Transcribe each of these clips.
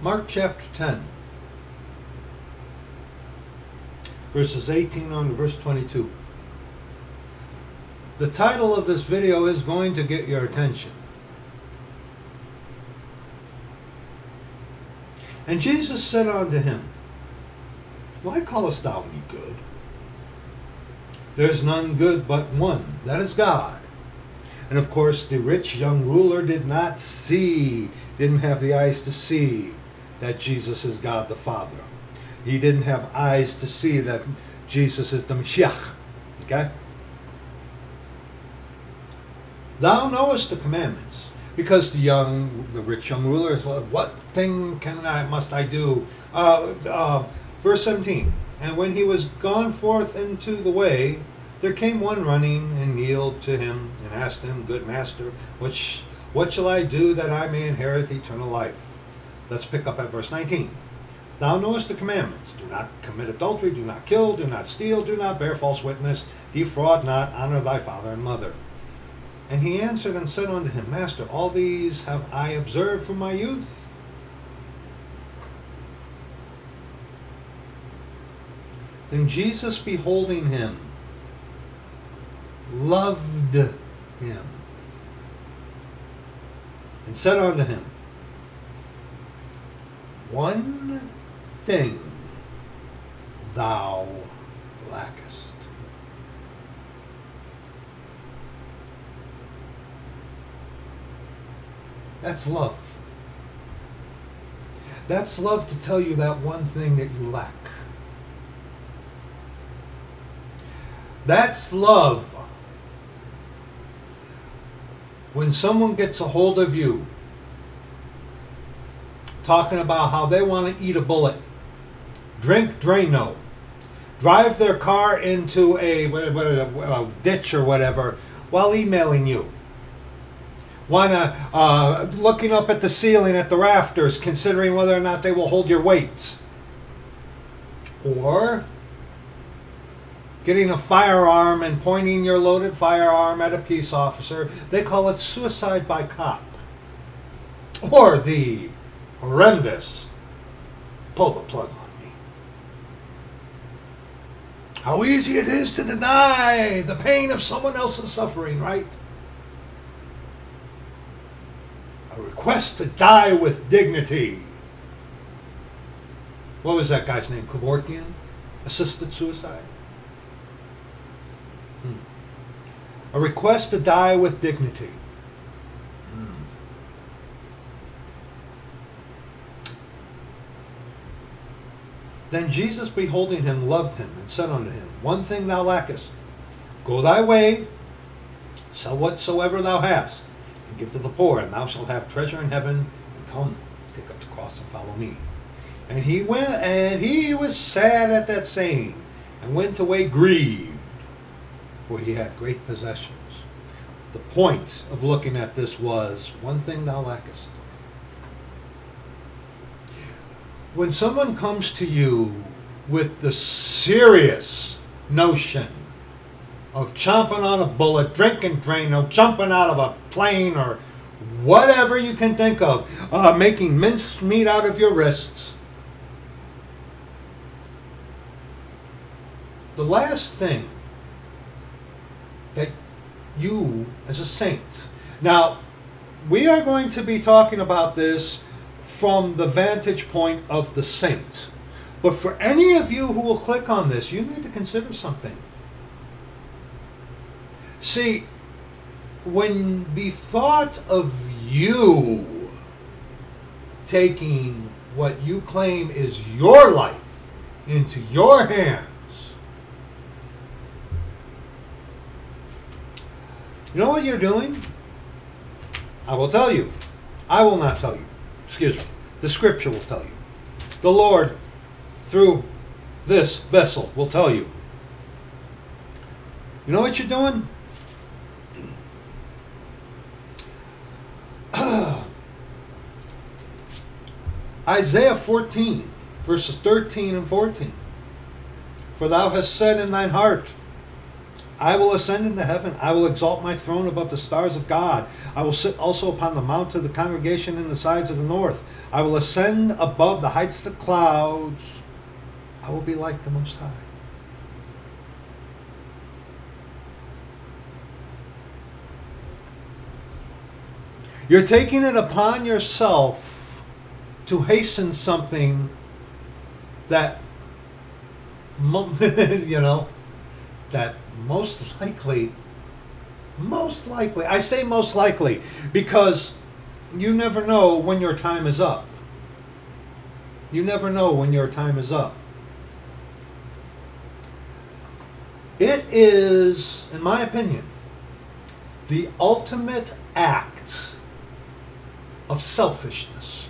Mark chapter 10, verses 18 on to verse 22. The title of this video is going to get your attention. And Jesus said unto him, Why callest thou me good? There is none good but one, that is God. And of course, the rich young ruler did not see, didn't have the eyes to see that Jesus is God the Father. He didn't have eyes to see that Jesus is the Mashiach. Okay? Thou knowest the commandments. Because the young, the rich young ruler is, well, what thing can I, must I do? Uh, uh, verse 17. And when he was gone forth into the way, there came one running and kneeled to him and asked him, Good master, what, sh- what shall I do that I may inherit eternal life? Let's pick up at verse 19. Thou knowest the commandments. Do not commit adultery, do not kill, do not steal, do not bear false witness, defraud not, honor thy father and mother. And he answered and said unto him, Master, all these have I observed from my youth. Then Jesus, beholding him, loved him, and said unto him, One thing thou lackest. That's love. That's love to tell you that one thing that you lack. That's love. When someone gets a hold of you, talking about how they want to eat a bullet, drink Drano, drive their car into a, a ditch or whatever while emailing you. Wanna uh, looking up at the ceiling at the rafters, considering whether or not they will hold your weights, or getting a firearm and pointing your loaded firearm at a peace officer. They call it suicide by cop, or the horrendous pull the plug on me. How easy it is to deny the pain of someone else's suffering, right? A request to die with dignity. What was that guy's name? Kevorkian? Assisted suicide? Hmm. A request to die with dignity. Then Jesus, beholding him, loved him, and said unto him, One thing thou lackest. Go thy way, sell whatsoever thou hast, and give to the poor, and thou shalt have treasure in heaven. And come, take up the cross and follow me. And he went, and he was sad at that saying, and went away grieved, for he had great possessions. The point of looking at this was one thing thou lackest. When someone comes to you with the serious notion of chomping on a bullet, drinking Drano, jumping out of a plane, or whatever you can think of, uh, making minced meat out of your wrists, the last thing that you as a saint. Now, we are going to be talking about this from the vantage point of the saint. But for any of you who will click on this, you need to consider something. See, when the thought of you taking what you claim is your life into your hands, you know what you're doing? I will tell you. I will not tell you. Excuse me. The scripture will tell you. The Lord, through this vessel, will tell you. You know what you're doing? Isaiah 14, verses 13 and 14. For thou hast said in thine heart, I will ascend into heaven. I will exalt my throne above the stars of God. I will sit also upon the mount of the congregation in the sides of the north. I will ascend above the heights of the clouds. I will be like the Most High. You're taking it upon yourself to hasten something that, you know, that most likely, most likely, I say most likely because you never know when your time is up. You never know when your time is up. It is, in my opinion, the ultimate act of selfishness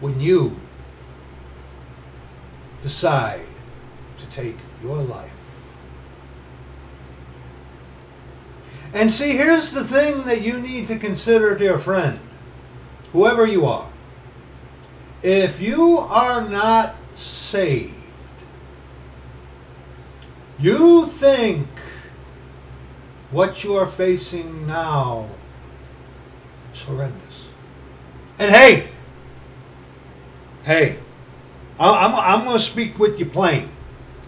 when you decide take your life. And see, here's the thing that you need to consider, dear friend, whoever you are. If you are not saved, you think what you are facing now is horrendous. And hey, hey, I'm, I'm going to speak with you plain.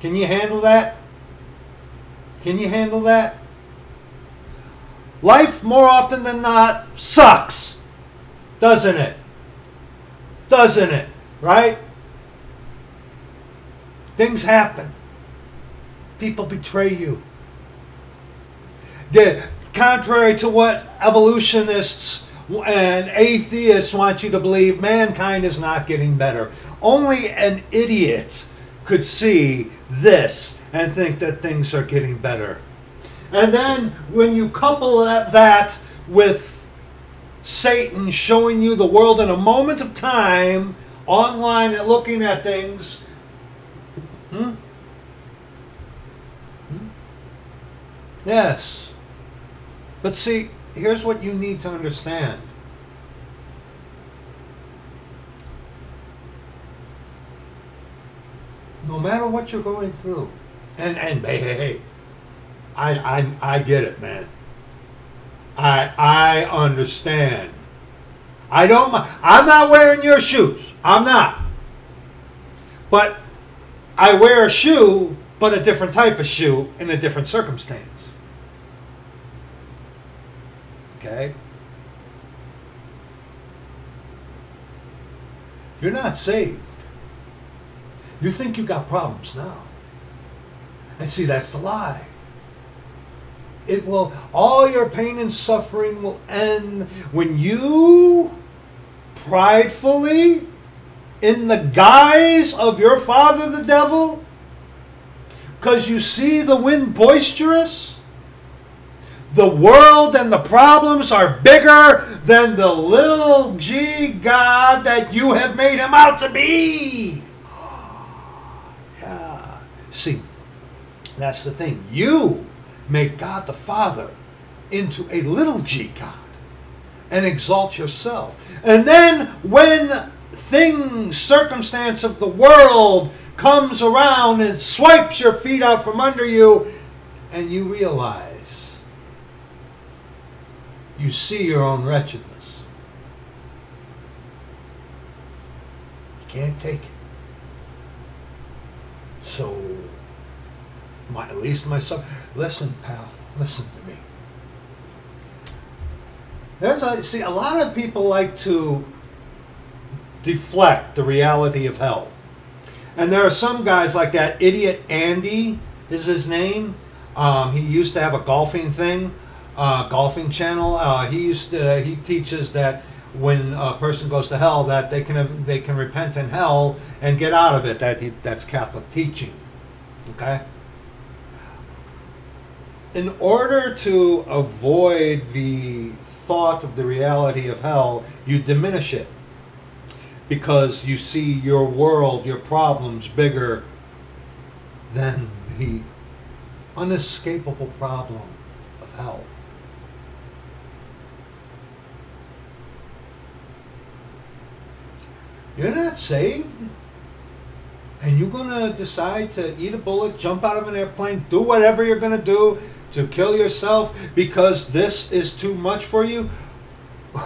Can you handle that? Can you handle that? Life, more often than not, sucks. Doesn't it? Doesn't it? Right? Things happen. People betray you. The, contrary to what evolutionists and atheists want you to believe, mankind is not getting better. Only an idiot could see this and think that things are getting better. And then when you couple that, with Satan showing you the world in a moment of time, online and looking at things, hmm? Hmm? Yes. But see, here's what you need to understand. No matter what you're going through, and and hey hey hey, I I I get it, man. I I understand. I don't. I'm not wearing your shoes. I'm not. But I wear a shoe, but a different type of shoe in a different circumstance. Okay? If you're not saved, you think you got problems now. And see, that's the lie. It will, all your pain and suffering will end when you pridefully, in the guise of your father the devil, because you see the wind boisterous, the world and the problems are bigger than the little g God that you have made him out to be. See, that's the thing. You make God the Father into a little g God and exalt yourself. And then when things, circumstance of the world comes around and swipes your feet out from under you, and you realize you see your own wretchedness. You can't take it. So, my, at least myself, listen, pal, listen to me. There's a see a lot of people like to deflect the reality of hell. And there are some guys like that idiot Andy is his name. Um, he used to have a golfing thing, uh, golfing channel. Uh, he used to, he teaches that when a person goes to hell, that they can they can repent in hell and get out of it. That he, that's Catholic teaching. Okay. In order to avoid the thought of the reality of hell, you diminish it because you see your world, your problems bigger than the unescapable problem of hell. You're not saved. and you're going to decide to eat a bullet, jump out of an airplane, do whatever you're going to do to kill yourself because this is too much for you,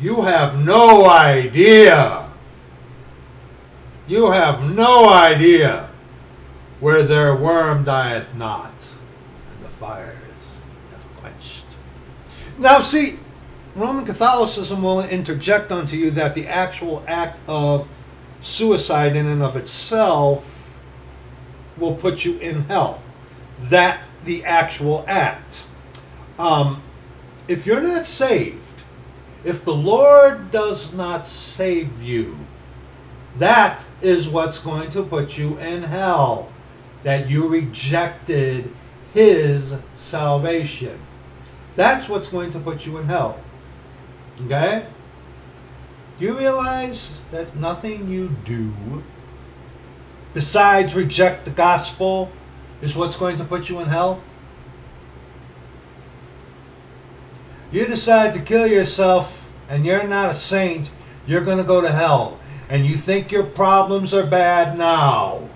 you have no idea. You have no idea where their worm dieth not, and the fire is never quenched. Now, see, Roman Catholicism will interject unto you that the actual act of suicide in and of itself will put you in hell. That the actual act. Um, if you're not saved, if the Lord does not save you, that is what's going to put you in hell. That you rejected His salvation. That's what's going to put you in hell. Okay? Do you realize that nothing you do besides reject the gospel is what's going to put you in hell? You decide to kill yourself and you're not a saint, you're going to go to hell. And you think your problems are bad now.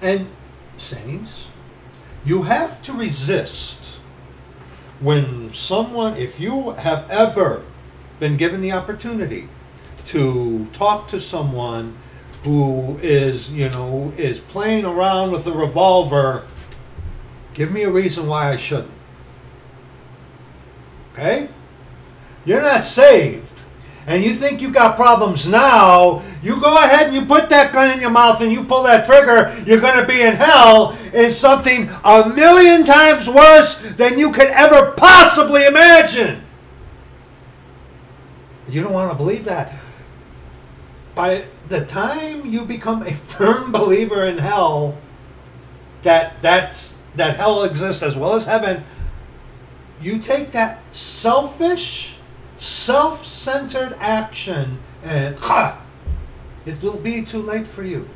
And saints, you have to resist when someone, if you have ever been given the opportunity to talk to someone who is, you know, is playing around with a revolver, give me a reason why I shouldn't. Okay? You're not saved and you think you got problems now, you go ahead and you put that gun in your mouth and you pull that trigger, you're going to be in hell in something a million times worse than you could ever possibly imagine. You don't want to believe that. By the time you become a firm believer in hell, that that's that hell exists as well as heaven, you take that selfish self centered action, and ha, it will be too late for you.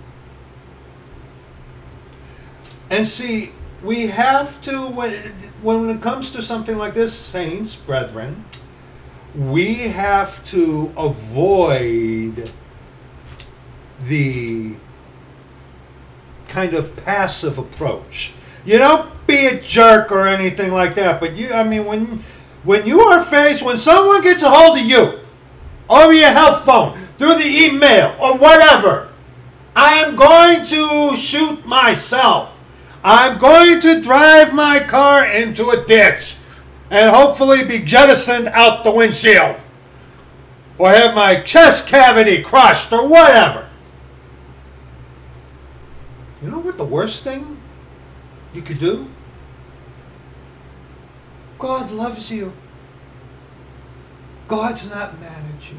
And see, we have to, when, when it comes to something like this, saints, brethren, we have to avoid the kind of passive approach. You don't be a jerk or anything like that, but you, I mean, when when you are faced, when someone gets a hold of you, over your health phone, through the email, or whatever, I am going to shoot myself. I'm going to drive my car into a ditch and hopefully be jettisoned out the windshield. Or have my chest cavity crushed or whatever. You know what the worst thing you could do? God loves you. God's not mad at you.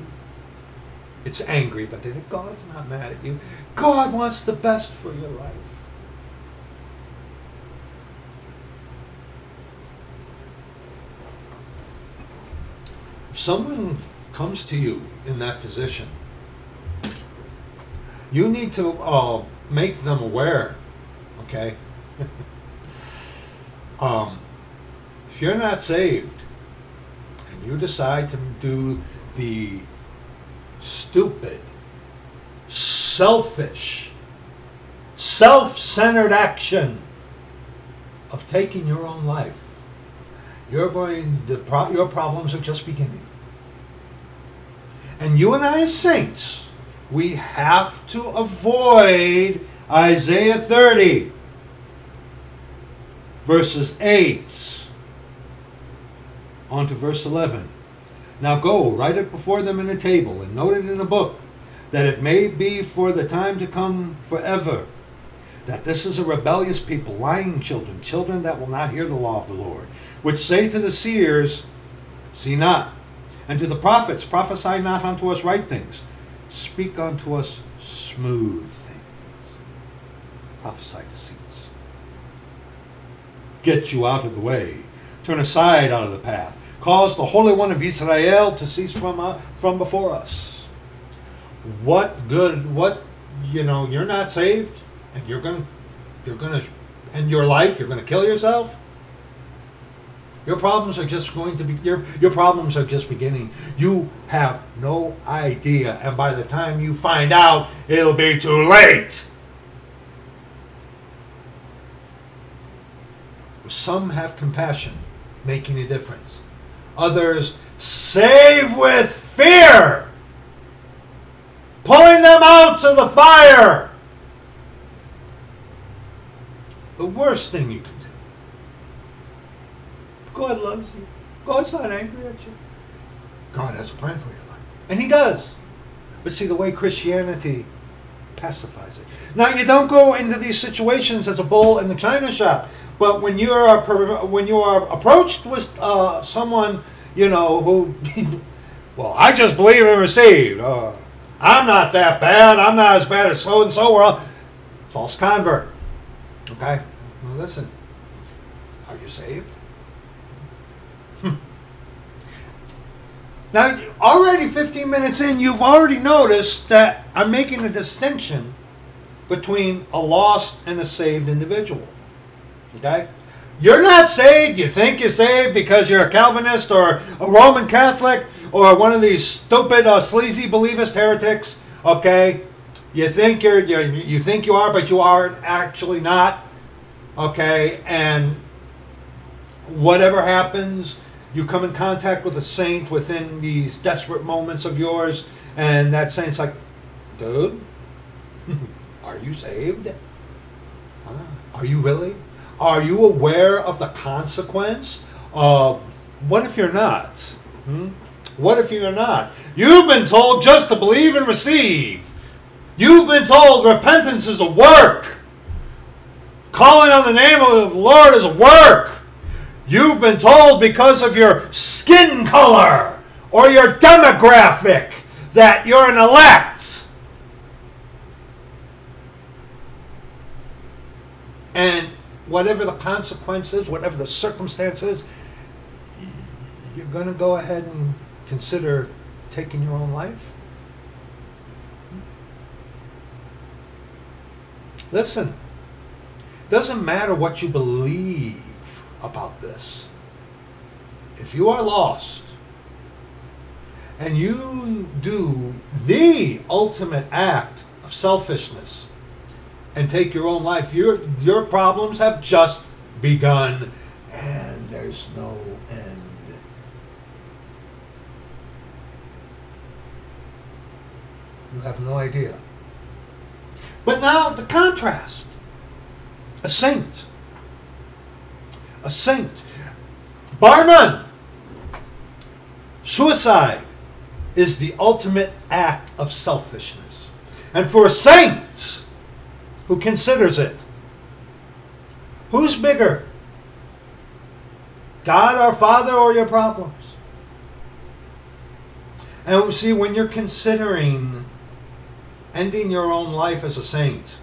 It's angry, but they think God's not mad at you. God wants the best for your life. Someone comes to you in that position, you need to uh, make them aware, okay? um, if you're not saved and you decide to do the stupid, selfish, self centered action of taking your own life, you're going, the pro- your problems are just beginning. And you and I, as saints, we have to avoid Isaiah 30, verses 8 on to verse 11. Now go, write it before them in a table, and note it in a book, that it may be for the time to come forever. That this is a rebellious people, lying children, children that will not hear the law of the Lord, which say to the seers, See not, and to the prophets, Prophesy not unto us right things, speak unto us smooth things. Prophesy deceits. Get you out of the way turn aside out of the path, cause the Holy One of Israel to cease from, uh, from before us. What good, what, you know, you're not saved, and you're going to, you're going to end your life, you're going to kill yourself? Your problems are just going to be your your problems are just beginning. You have no idea, and by the time you find out, it'll be too late. Some have compassion, making a difference. Others save with fear, pulling them out to the fire. The worst thing you can. God loves you. God's not angry at you. God has a plan for your life. And He does. But see, the way Christianity pacifies it. Now, you don't go into these situations as a bull in the china shop. But when you are when you are approached with uh, someone, you know who, well, I just believe and received. Uh, I'm not that bad. I'm not as bad as so and so. Well, false convert. Okay. Well, listen. Are you saved? Now, already 15 minutes in, you've already noticed that I'm making a distinction between a lost and a saved individual. Okay? You're not saved. You think you're saved because you're a Calvinist or a Roman Catholic or one of these stupid, uh, sleazy believist heretics. Okay? You think you're, you're you think you are, but you are actually not. Okay? And whatever happens, you come in contact with a saint within these desperate moments of yours, and that saint's like, dude, are you saved? Are you really? Are you aware of the consequence of what if you're not? Hmm? What if you're not? You've been told just to believe and receive. You've been told repentance is a work. Calling on the name of the Lord is a work. You've been told because of your skin color or your demographic that you're an elect. And whatever the consequences, whatever the circumstances, you're going to go ahead and consider taking your own life? Listen, doesn't matter what you believe about this. If you are lost and you do the ultimate act of selfishness, and take your own life. Your your problems have just begun, and there's no end. You have no idea. But now the contrast. A saint. A saint. Bar none. Suicide is the ultimate act of selfishness. And for a saint, who considers it. Who's bigger? God our Father or your problems? And see, when you're considering ending your own life as a saint,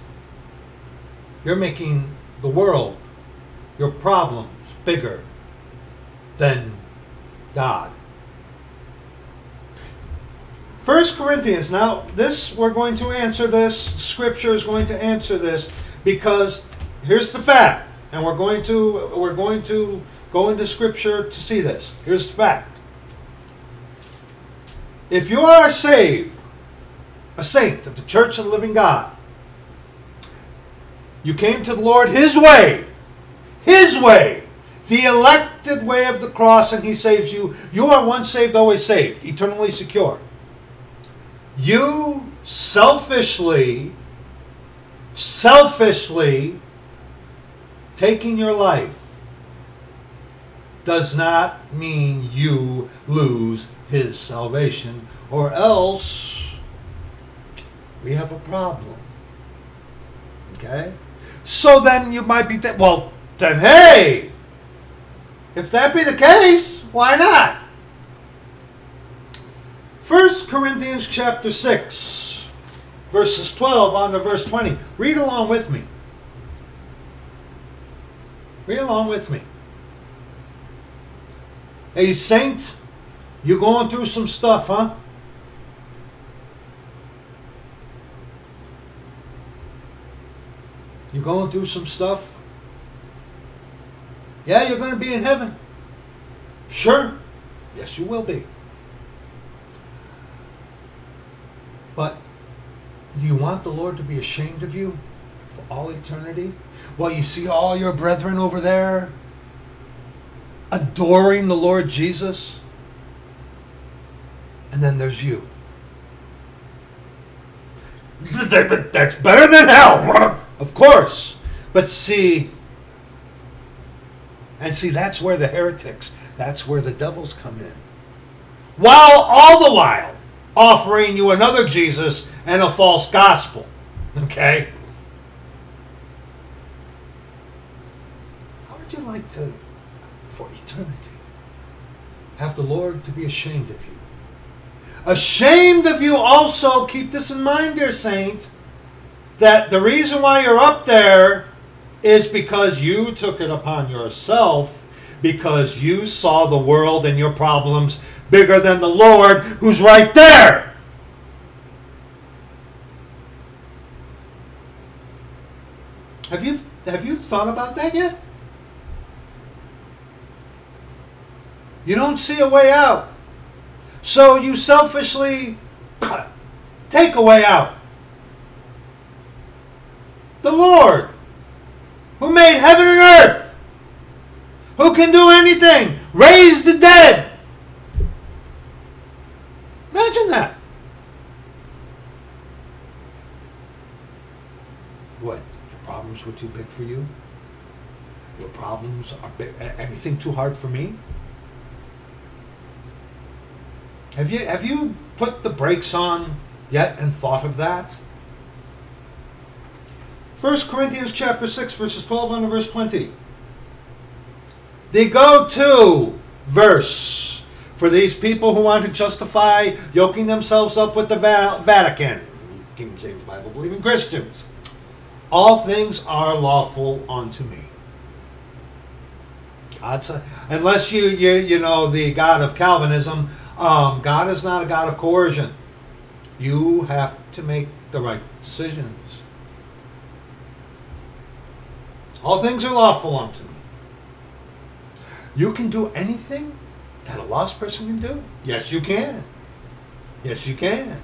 you're making the world, your problems, bigger than God. First Corinthians. Now, this we're going to answer this. Scripture is going to answer this because here's the fact, and we're going to we're going to go into Scripture to see this. Here's the fact. If you are saved, a saint of the Church of the Living God, you came to the Lord His way, His way, the elected way of the cross, and He saves you. You are once saved, always saved, eternally secure you selfishly, selfishly taking your life does not mean you lose his salvation, or else we have a problem. Okay? So then you might be, well, then hey, if that be the case, why not? 1 Corinthians chapter 6, verses 12 on to verse 20. Read along with me. Read along with me. Hey, saint, you're going through some stuff, huh? You're going through some stuff? Yeah, you're going to be in heaven. Sure. Yes, you will be. But do you want the Lord to be ashamed of you for all eternity? While you see all your brethren over there adoring the Lord Jesus, and then there's you. That's better than hell, of course. But see, and see, that's where the heretics, that's where the devils come in. While all the while offering you another Jesus and a false gospel. Okay? How would you like to, for eternity, have the Lord to be ashamed of you? Ashamed of you also, keep this in mind, dear saints, that the reason why you're up there is because you took it upon yourself, because you saw the world and your problems bigger than the Lord who's right there. Have you have you thought about that yet? You don't see a way out. So you selfishly take a way out. The Lord, who made heaven and earth, who can do anything, raise the dead. Imagine that. What? Your problems were too big for you? Your problems are big, anything too hard for me? Have you have you put the brakes on yet and thought of that? 1 Corinthians chapter 6 verses 12 on to verse 20. The go-to verse for these people who want to justify yoking themselves up with the Vatican, King James Bible believing Christians. All things are lawful unto me. God's a, unless you, you you know the God of Calvinism, um, God is not a God of coercion. You have to make the right decisions. All things are lawful unto me. You can do anything that a lost person can do. Yes, you can. Yes, you can.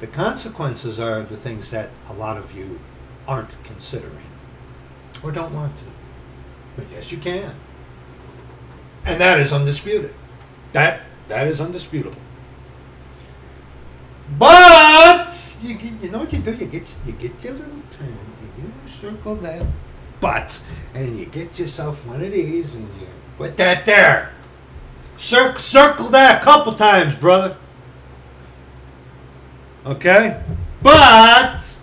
The consequences are the things that a lot of you aren't considering or don't want to. But yes, you can. And that is undisputed. That that is undisputable. But you, you know what you do? You get you get your little pen and you circle that but and you get yourself one of these and you put that there. Cir- circle that a couple times, brother. Okay? But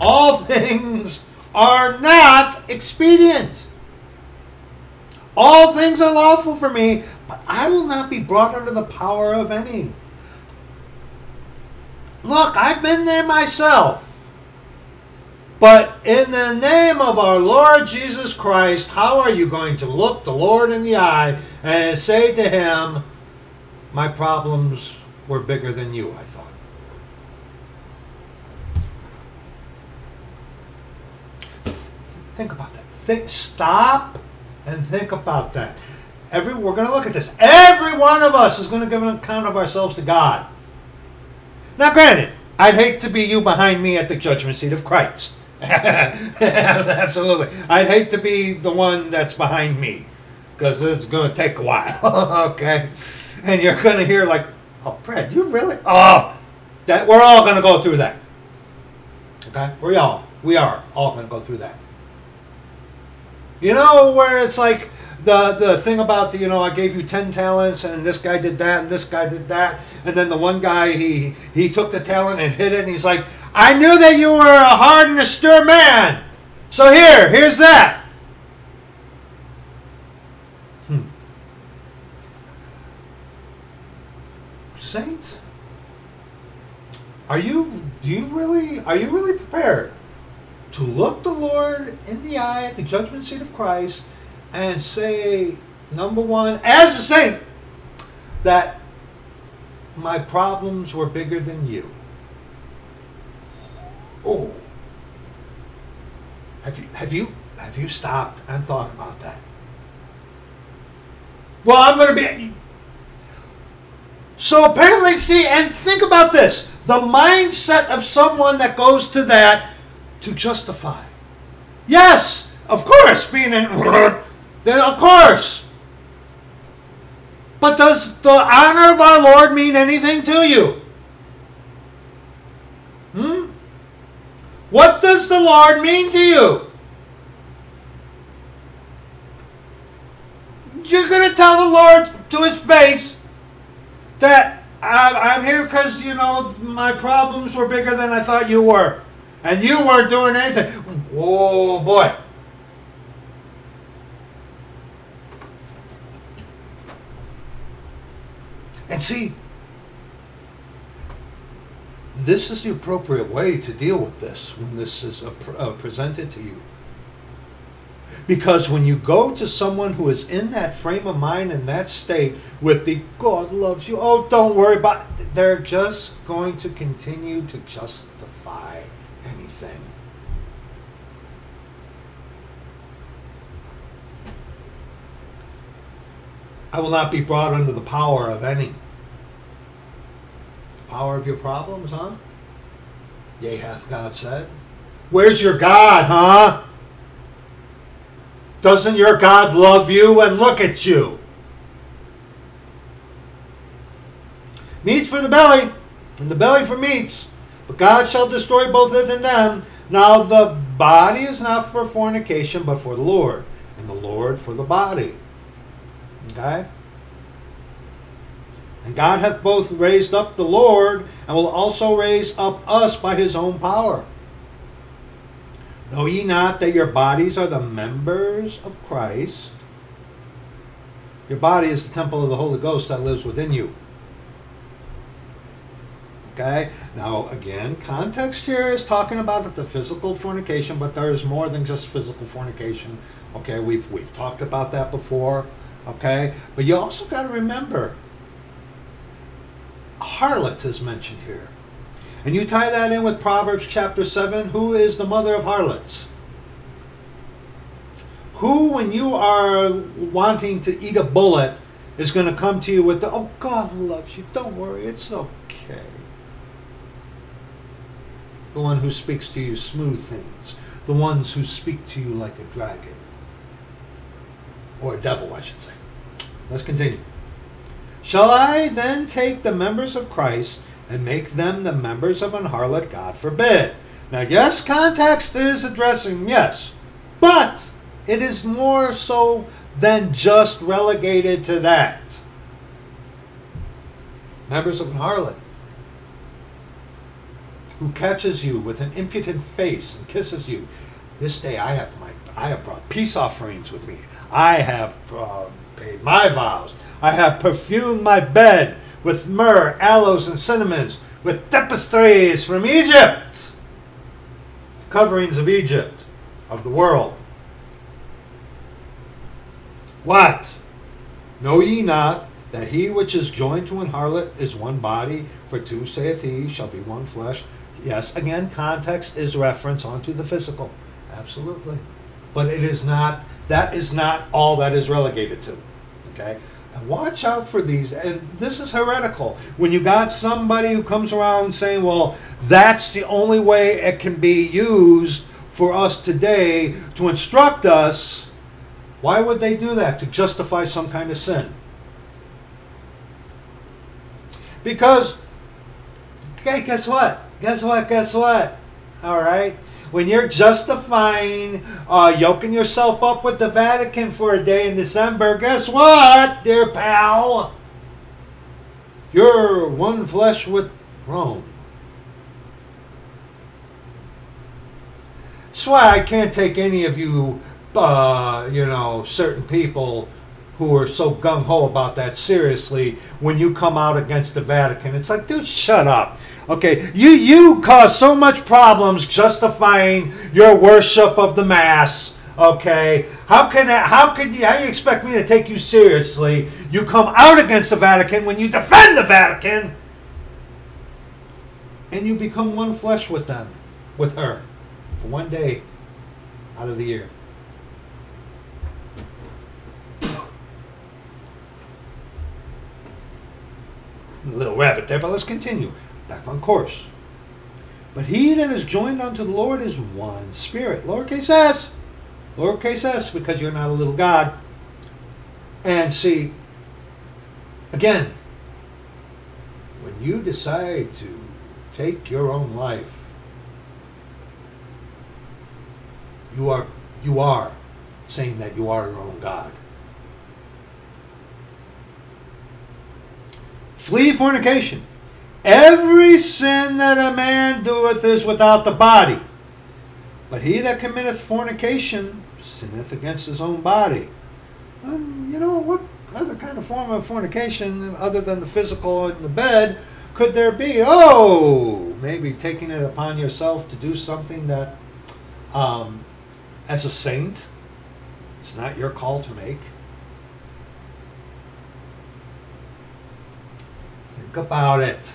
all things are not expedient. All things are lawful for me, but I will not be brought under the power of any. Look, I've been there myself. But in the name of our Lord Jesus Christ, how are you going to look the Lord in the eye and say to him, My problems were bigger than you, I thought? Think about that. Think, stop and think about that. Every we're going to look at this. Every one of us is going to give an account of ourselves to God. Now, granted, I'd hate to be you behind me at the judgment seat of Christ. Absolutely, I'd hate to be the one that's behind me because it's going to take a while. okay, and you're going to hear like, "Oh, Fred, you really? Oh, that we're all going to go through that." Okay, we all we are all going to go through that. You know where it's like the the thing about the you know I gave you ten talents and this guy did that and this guy did that and then the one guy he he took the talent and hid it and he's like I knew that you were a hard and a stern man. So here here's that. Hmm. saints? Are you do you really are you really prepared to look the Lord in the eye at the judgment seat of Christ and say, number one, as a saint, that my problems were bigger than you. Oh. Have you have you have you stopped and thought about that? Well, I'm going to be So apparently, see, and think about this the mindset of someone that goes to that to justify. Yes, of course, being in, then of course. But does the honor of our Lord mean anything to you? Hmm? What does the Lord mean to you? You're going to tell the Lord to his face that I'm here because, you know, my problems were bigger than I thought you were. And you weren't doing anything. Whoa, boy. And see, this is the appropriate way to deal with this when this is uh, presented to you. Because when you go to someone who is in that frame of mind in that state with the God loves you, oh, don't worry about it, they're just going to continue to justify anything. I will not be brought under the power of any. The power of your problems, huh? Yea, hath God said. Where's your God, huh? Doesn't your God love you? And look at you. Meats for the belly, and the belly for meats. But God shall destroy both of them. Now the body is not for fornication, but for the Lord, and the Lord for the body. Okay? And God hath both raised up the Lord, and will also raise up us by his own power. Know ye not that your bodies are the members of Christ? Your body is the temple of the Holy Ghost that lives within you. Okay? Now, again, context here is talking about the physical fornication, but there's more than just physical fornication. Okay? We've, we've talked about that before. Okay? But you also got to remember, harlot is mentioned here. And you tie that in with Proverbs chapter 7. Who is the mother of harlots? Who, when you are wanting to eat a bullet, is going to come to you with the, oh, God loves you. Don't worry, it's okay. The one who speaks to you smooth things. The ones who speak to you like a dragon. Or devil, I should say. Let's continue. Shall I then take the members of Christ and make them the members of an harlot? God forbid. Now, yes, context is addressing, yes, but it is more so than just relegated to that. Members of an harlot who catches you with an impudent face and kisses you. This day I have my I have brought peace offerings with me. I have uh, paid my vows. I have perfumed my bed with myrrh, aloes, and cinnamons, with tapestries from Egypt, coverings of Egypt, of the world. What? Know ye not that he which is joined to an harlot is one body? For two, saith he, shall be one flesh. Yes, again, context is reference onto the physical. Absolutely. But it is not, that is not all that is relegated to. Okay? And watch out for these. And this is heretical. When you got somebody who comes around saying, well, that's the only way it can be used for us today to instruct us, why would they do that? To justify some kind of sin. Because, okay, guess what? Guess what? Guess what? All right? When you're justifying uh, yoking yourself up with the Vatican for a day in December, guess what, dear pal? You're one flesh with Rome. That's why I can't take any of you, uh, you know, certain people who are so gung ho about that seriously when you come out against the Vatican. It's like, dude, shut up. Okay, you you cause so much problems justifying your worship of the mass. Okay, how can that, how can you how you expect me to take you seriously? You come out against the Vatican when you defend the Vatican, and you become one flesh with them, with her, for one day out of the year. Little rabbit there, but let's continue. Back on course. But he that is joined unto the Lord is one spirit. Lowercase s. Lowercase s, because you're not a little God. And see, again, when you decide to take your own life, you are you are saying that you are your own God. Flee fornication. Every sin that a man doeth is without the body. But he that committeth fornication sinneth against his own body. Um, you know, what other kind of form of fornication, other than the physical in the bed, could there be? Oh, maybe taking it upon yourself to do something that, um, as a saint, it's not your call to make. Think about it.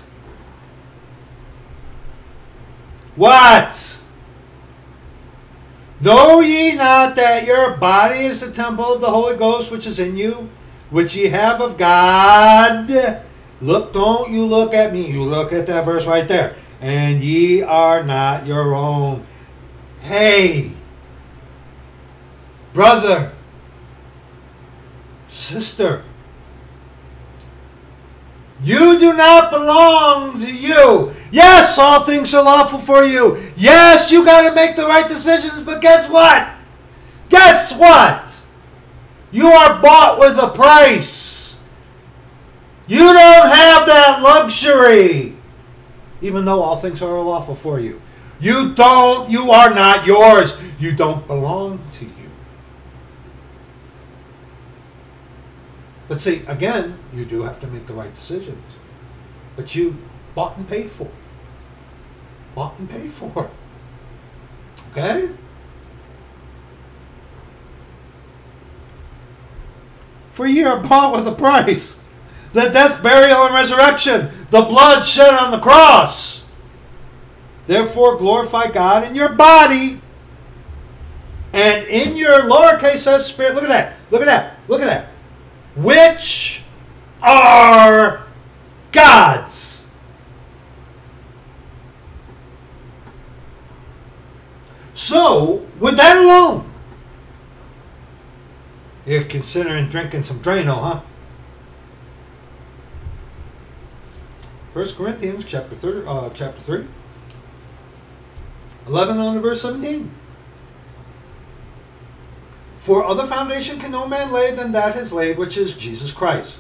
What? Know ye not that your body is the temple of the Holy Ghost which is in you, which ye have of God? Look, don't you look at me. You look at that verse right there. And ye are not your own. Hey, brother, sister, you do not belong to you. Yes, all things are lawful for you. Yes, you got to make the right decisions, but guess what? Guess what? You are bought with a price. You don't have that luxury. Even though all things are lawful for you. You don't, you are not yours. You don't belong to you. But see, again, you do have to make the right decisions. But you bought and paid for. Bought and paid for. Okay? For ye are bought with a price. The death, burial, and resurrection. The blood shed on the cross. Therefore, glorify God in your body and in your lowercase s spirit. Look at that. Look at that. Look at that which are God's. So, with that alone, you're considering drinking some Drano, huh? First Corinthians chapter 3, uh, chapter 3, 11 on to verse 17. For other foundation can no man lay than that is laid, which is Jesus Christ.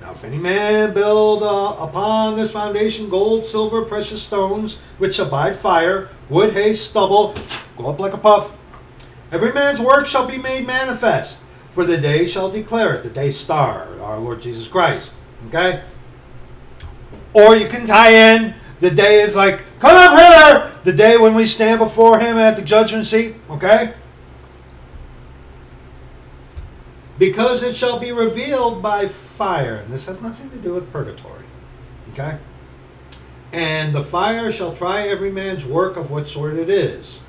Now, if any man build uh, upon this foundation gold, silver, precious stones, which abide fire, wood, hay, stubble, go up like a puff. Every man's work shall be made manifest, for the day shall declare it, the day star, our Lord Jesus Christ. Okay? Or you can tie in, the day is like, come up here, the day when we stand before him at the judgment seat. Okay? Because it shall be revealed by fire. And this has nothing to do with purgatory. Okay? And the fire shall try every man's work of what sort it is.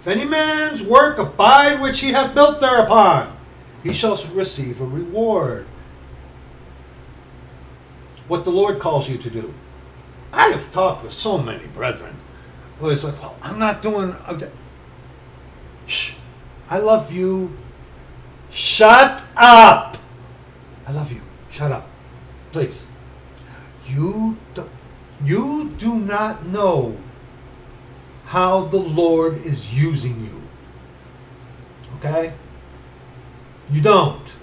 If any man's work abide which he hath built thereupon, he shall receive a reward. What the Lord calls you to do. I have talked with so many brethren who is like, well, I'm not doing. Shh, I love you Shut up! I love you. Shut up. Please. You do, you do not know how the Lord is using you. Okay? You don't.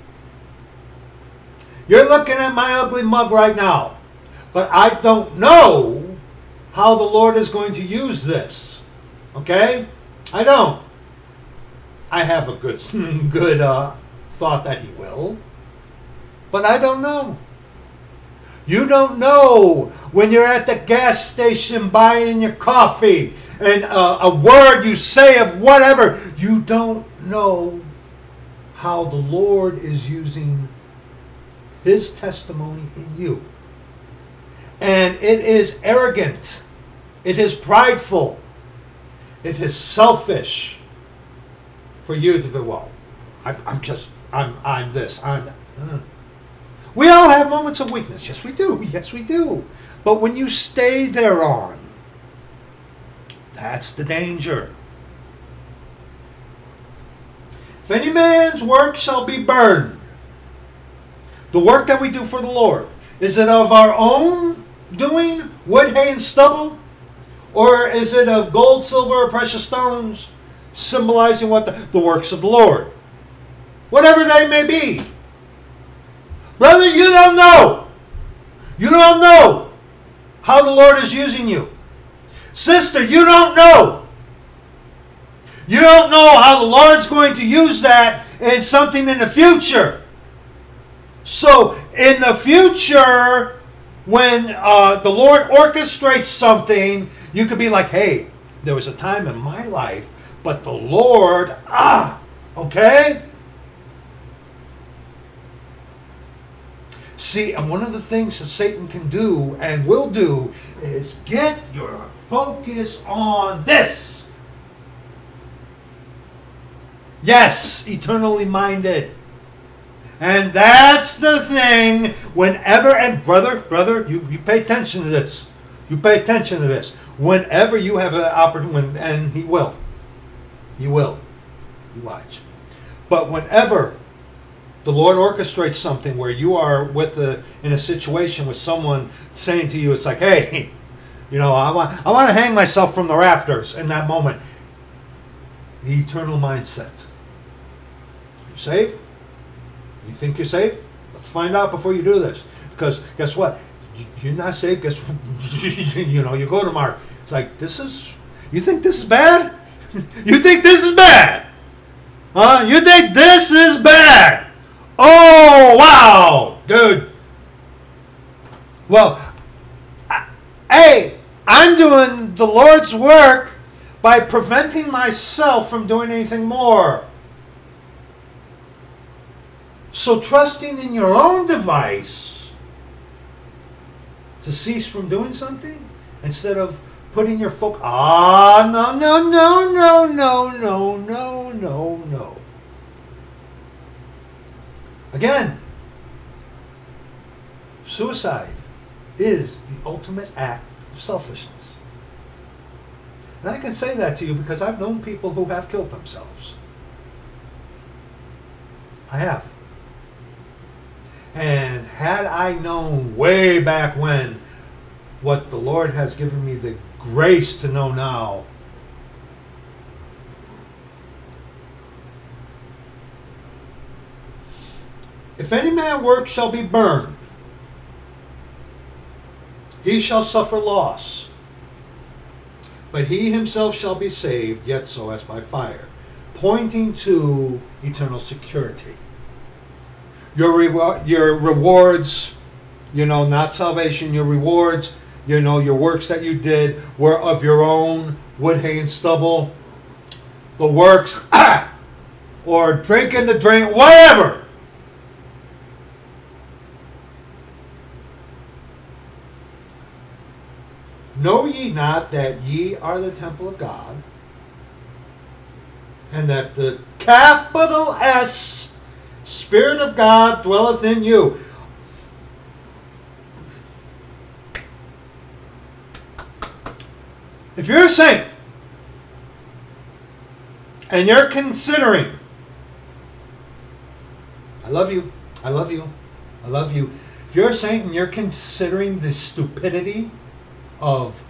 You're looking at my ugly mug right now. But I don't know how the Lord is going to use this. Okay? I don't. I have a good good uh, thought that he will. But I don't know. You don't know when you're at the gas station buying your coffee and uh, a word you say of whatever, you don't know how the Lord is using his testimony in you. And it is arrogant, it is prideful, it is selfish for you to be, well, I, I'm just I'm I'm this. I'm. Uh. We all have moments of weakness. Yes, we do. Yes, we do. But when you stay thereon, that's the danger. If any man's work shall be burned, the work that we do for the Lord, is it of our own doing, wood, hay, and stubble? Or is it of gold, silver, or precious stones, symbolizing what the, the works of the Lord? Whatever they may be. Brother, you don't know. You don't know how the Lord is using you. Sister, you don't know. You don't know how the Lord's going to use that in something in the future. So, in the future, when uh, the Lord orchestrates something, you could be like, hey, there was a time in my life, but the Lord, ah, okay? See, and one of the things that Satan can do and will do is get your focus on this. Yes, eternally minded. And that's the thing whenever, and brother, brother, you, you pay attention to this. You pay attention to this. Whenever you have an opportunity, and he will. He will. You watch. But whenever the Lord orchestrates something where you are with the in a situation with someone saying to you, it's like, hey, you know, I want I want to hang myself from the rafters in that moment. The eternal mindset. You saved? You think you're saved? Let's find out before you do this. Because guess what? You're not saved. Guess you know, you go to Mark. It's like this is. You think this is bad? you think this is bad? Huh? You think this is bad? Oh, wow, dude. Well, I, hey, I'm doing the Lord's work by preventing myself from doing anything more. So, trusting in your own device to cease from doing something instead of putting your focus. Ah, no, no, no, no, no, no, no, no, no. Again, suicide is the ultimate act of selfishness. And I can say that to you because I've known people who have killed themselves. I have. And had I known way back when what the Lord has given me the grace to know now, If any man work shall be burned, he shall suffer loss. But he himself shall be saved, yet so as by fire, pointing to eternal security. Your, re- your rewards, you know, not salvation, your rewards, you know, your works that you did were of your own wood, hay, and stubble. The works, or drinking the drink, whatever Know ye not that ye are the temple of God, and that the capital S Spirit of God dwelleth in you? If you're a saint and you're considering, I love you, I love you, I love you. If you're a saint and you're considering the stupidity of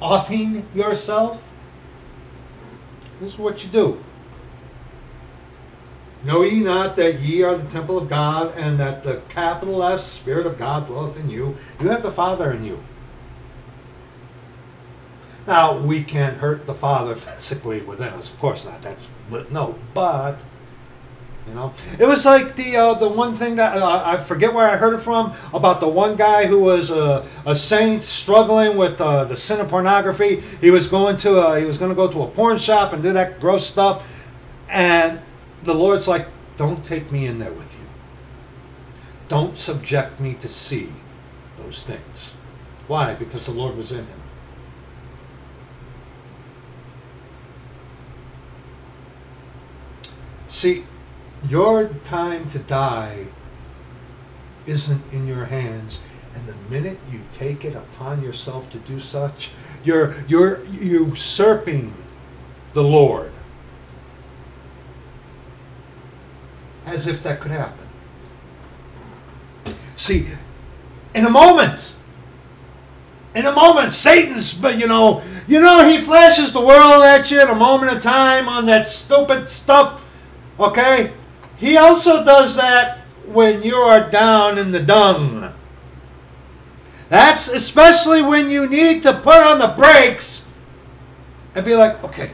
offing yourself, this is what you do. Know ye not that ye are the temple of God, and that the capital S Spirit of God dwelleth in you? You have the Father in you. Now we can't hurt the Father physically within us, of course not. That's no, but you know, it was like the uh, the one thing that uh, I forget where I heard it from about the one guy who was a, a saint struggling with uh, the sin of pornography. He was going to a, he was going to go to a porn shop and do that gross stuff, and the Lord's like, "Don't take me in there with you. Don't subject me to see those things." Why? Because the Lord was in him. See, your time to die isn't in your hands. And the minute you take it upon yourself to do such, you're, you're usurping the Lord. As if that could happen. See, in a moment, in a moment, Satan's, but you know, you know, he flashes the world at you in a moment of time on that stupid stuff. Okay? He also does that when you are down in the dung. That's especially when you need to put on the brakes and be like, okay,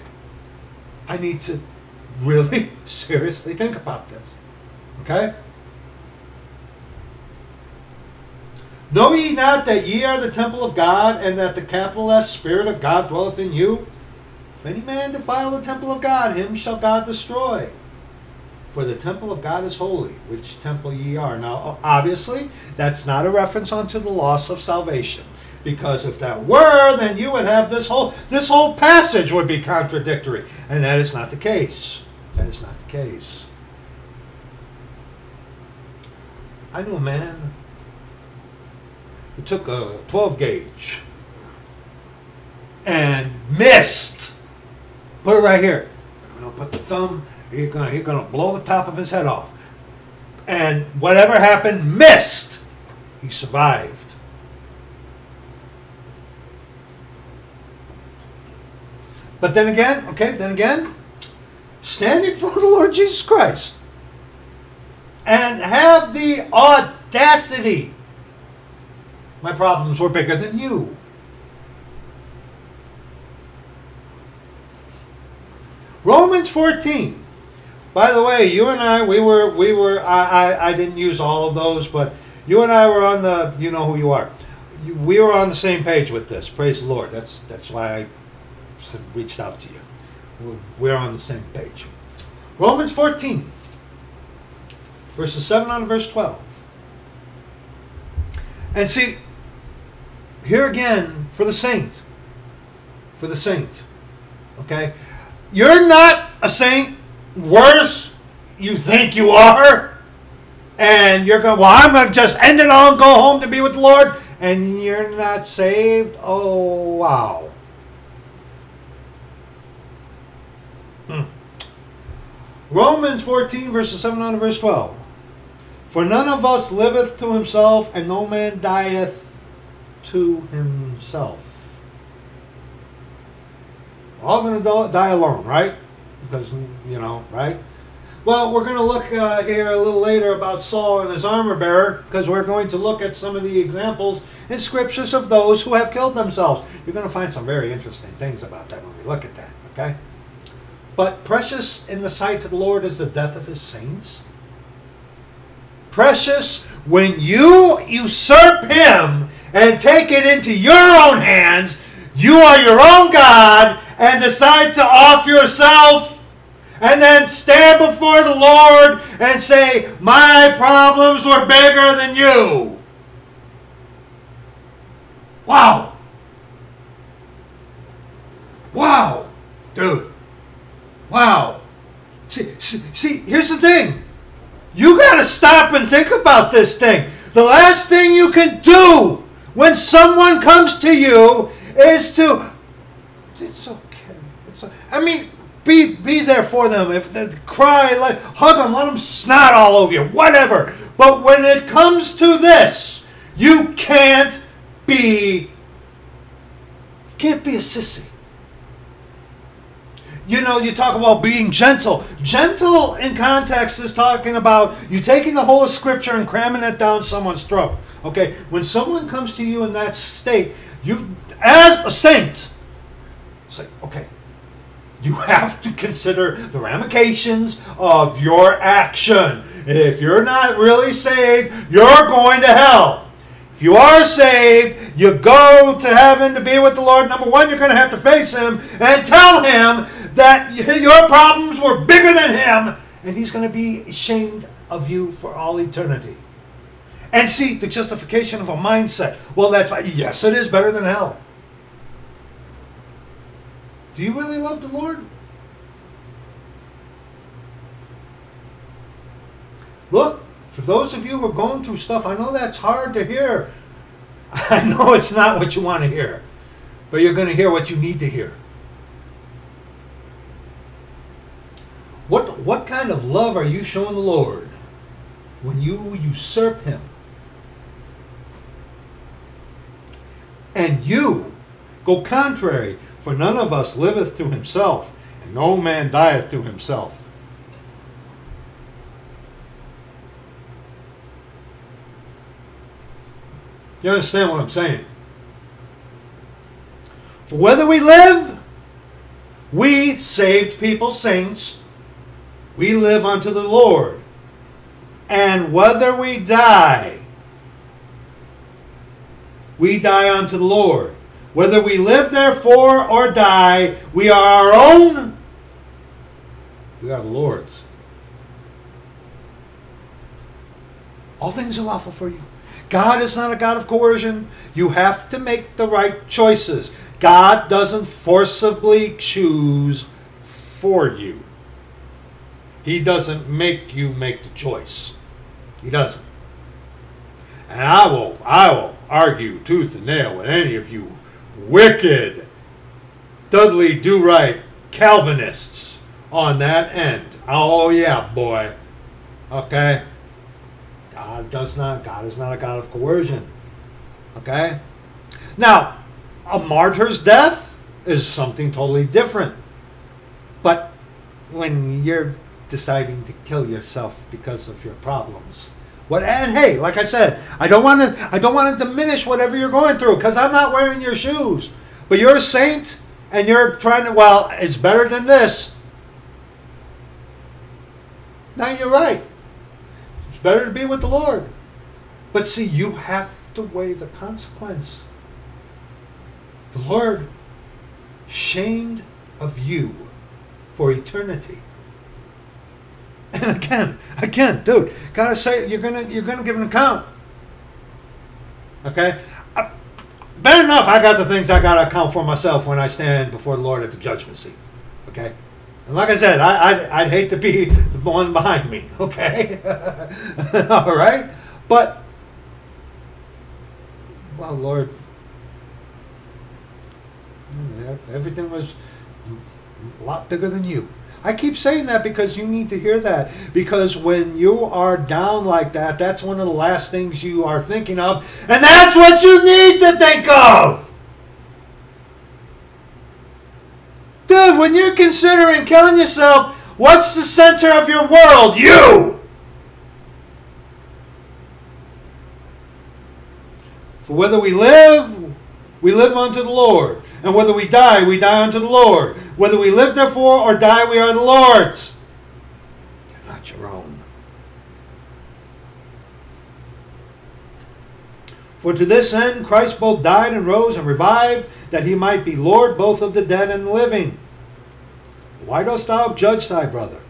I need to really seriously think about this. Okay? Know ye not that ye are the temple of God, and that the capital S Spirit of God dwelleth in you? If any man defile the temple of God, him shall God destroy. For the temple of God is holy, which temple ye are. Now, obviously, that's not a reference onto the loss of salvation. Because if that were, then you would have this whole this whole passage would be contradictory. And that is not the case. That is not the case. I knew a man who took a 12 gauge and missed. Put it right here. I'm gonna put the thumb. He's gonna he's gonna blow the top of his head off. And whatever happened, missed. He survived. But then again, okay, then again, standing before the Lord Jesus Christ and have the audacity. My problems were bigger than you. Romans 14. By the way, you and I, we were, we were, I, I, I didn't use all of those, but you and I were on the, you know who you are. We were on the same page with this. Praise the Lord. That's, that's why I reached out to you. We're on the same page. Romans 14, verses 7 on verse 12. And see, here again, for the saint, for the saint, okay? You're not a saint worse you think you are. And you're going well i'm going to just end it all and go home to be with the lord. And you're not saved? Oh wow. Hmm. romans 14 verses 7 on to verse 12 for none of us liveth to himself and no man dieth to himself. All going to die alone, right? Because, you know, right? Well, we're going to look uh, here a little later about Saul and his armor bearer because we're going to look at some of the examples in scriptures of those who have killed themselves. You're going to find some very interesting things about that when we look at that, okay? But precious in the sight of the Lord is the death of his saints. Precious when you usurp him and take it into your own hands, you are your own God and decide to off yourself and then stand before the Lord and say, My problems were bigger than you. Wow. Wow. Dude. Wow. See, see, see, here's the thing. You got to stop and think about this thing. The last thing you can do when someone comes to you is to. It's okay. It's. I mean, be be there for them. If they cry, like hug them, let them snot all over you, whatever. But when it comes to this, you can't be you can't be a sissy. You know, you talk about being gentle. Gentle in context is talking about you taking the whole scripture and cramming it down someone's throat. Okay? When someone comes to you in that state, you as a saint, say, okay, you have to consider the ramifications of your action. If you're not really saved, you're going to hell. If you are saved, you go to heaven to be with the Lord. Number one, you're going to have to face Him and tell Him that your problems were bigger than Him, and He's going to be ashamed of you for all eternity. And see, the justification of a mindset. Well, that's yes, it is better than hell. Do you really love the Lord? Look For those of you who are going through stuff, I know that's hard to hear. I know it's not what you want to hear, but you're going to hear what you need to hear. What, what kind of love are you showing the Lord when you usurp Him? And you go contrary, for none of us liveth to himself, and no man dieth to himself. You understand what I'm saying? For whether we live, we saved people, saints, we live unto the Lord. And whether we die, we die unto the Lord. Whether we live therefore or die, we are our own. We are the Lord's. All things are lawful for you. God is not a God of coercion. You have to make the right choices. God doesn't forcibly choose for you. He doesn't make you make the choice. He doesn't. And I will I will argue tooth and nail with any of you wicked Dudley do right Calvinists on that end. Oh yeah, boy. Okay? God does not God is not a God of coercion. Okay? Now, a martyr's death is something totally different. But when you're deciding to kill yourself because of your problems, what and hey, like I said, I don't want to I don't want to diminish whatever you're going through because I'm not wearing your shoes. But you're a saint and you're trying to well, it's better than this. Now you're right. It's better to be with the Lord. But see, you have to weigh the consequence. The Lord shamed of you for eternity. And again, again, dude, gotta say you're gonna you're gonna give an account. Okay, uh, bad enough. I got the things I gotta account for myself when I stand before the Lord at the judgment seat. Okay, and like I said, I, I'd, I'd hate to be the one behind me. Okay, all right, but well, Lord, everything was a lot bigger than you. I keep saying that because you need to hear that. Because when you are down like that, that's one of the last things you are thinking of. And that's what you need to think of. Dude, when you're considering killing yourself, what's the center of your world? You! For whether we live, we live unto the Lord. And whether we die, we die unto the Lord. Whether we live therefore or die, we are the Lord's. They're not your own. For to this end Christ both died and rose and revived, that he might be Lord both of the dead and the living. Why dost thou judge thy brother?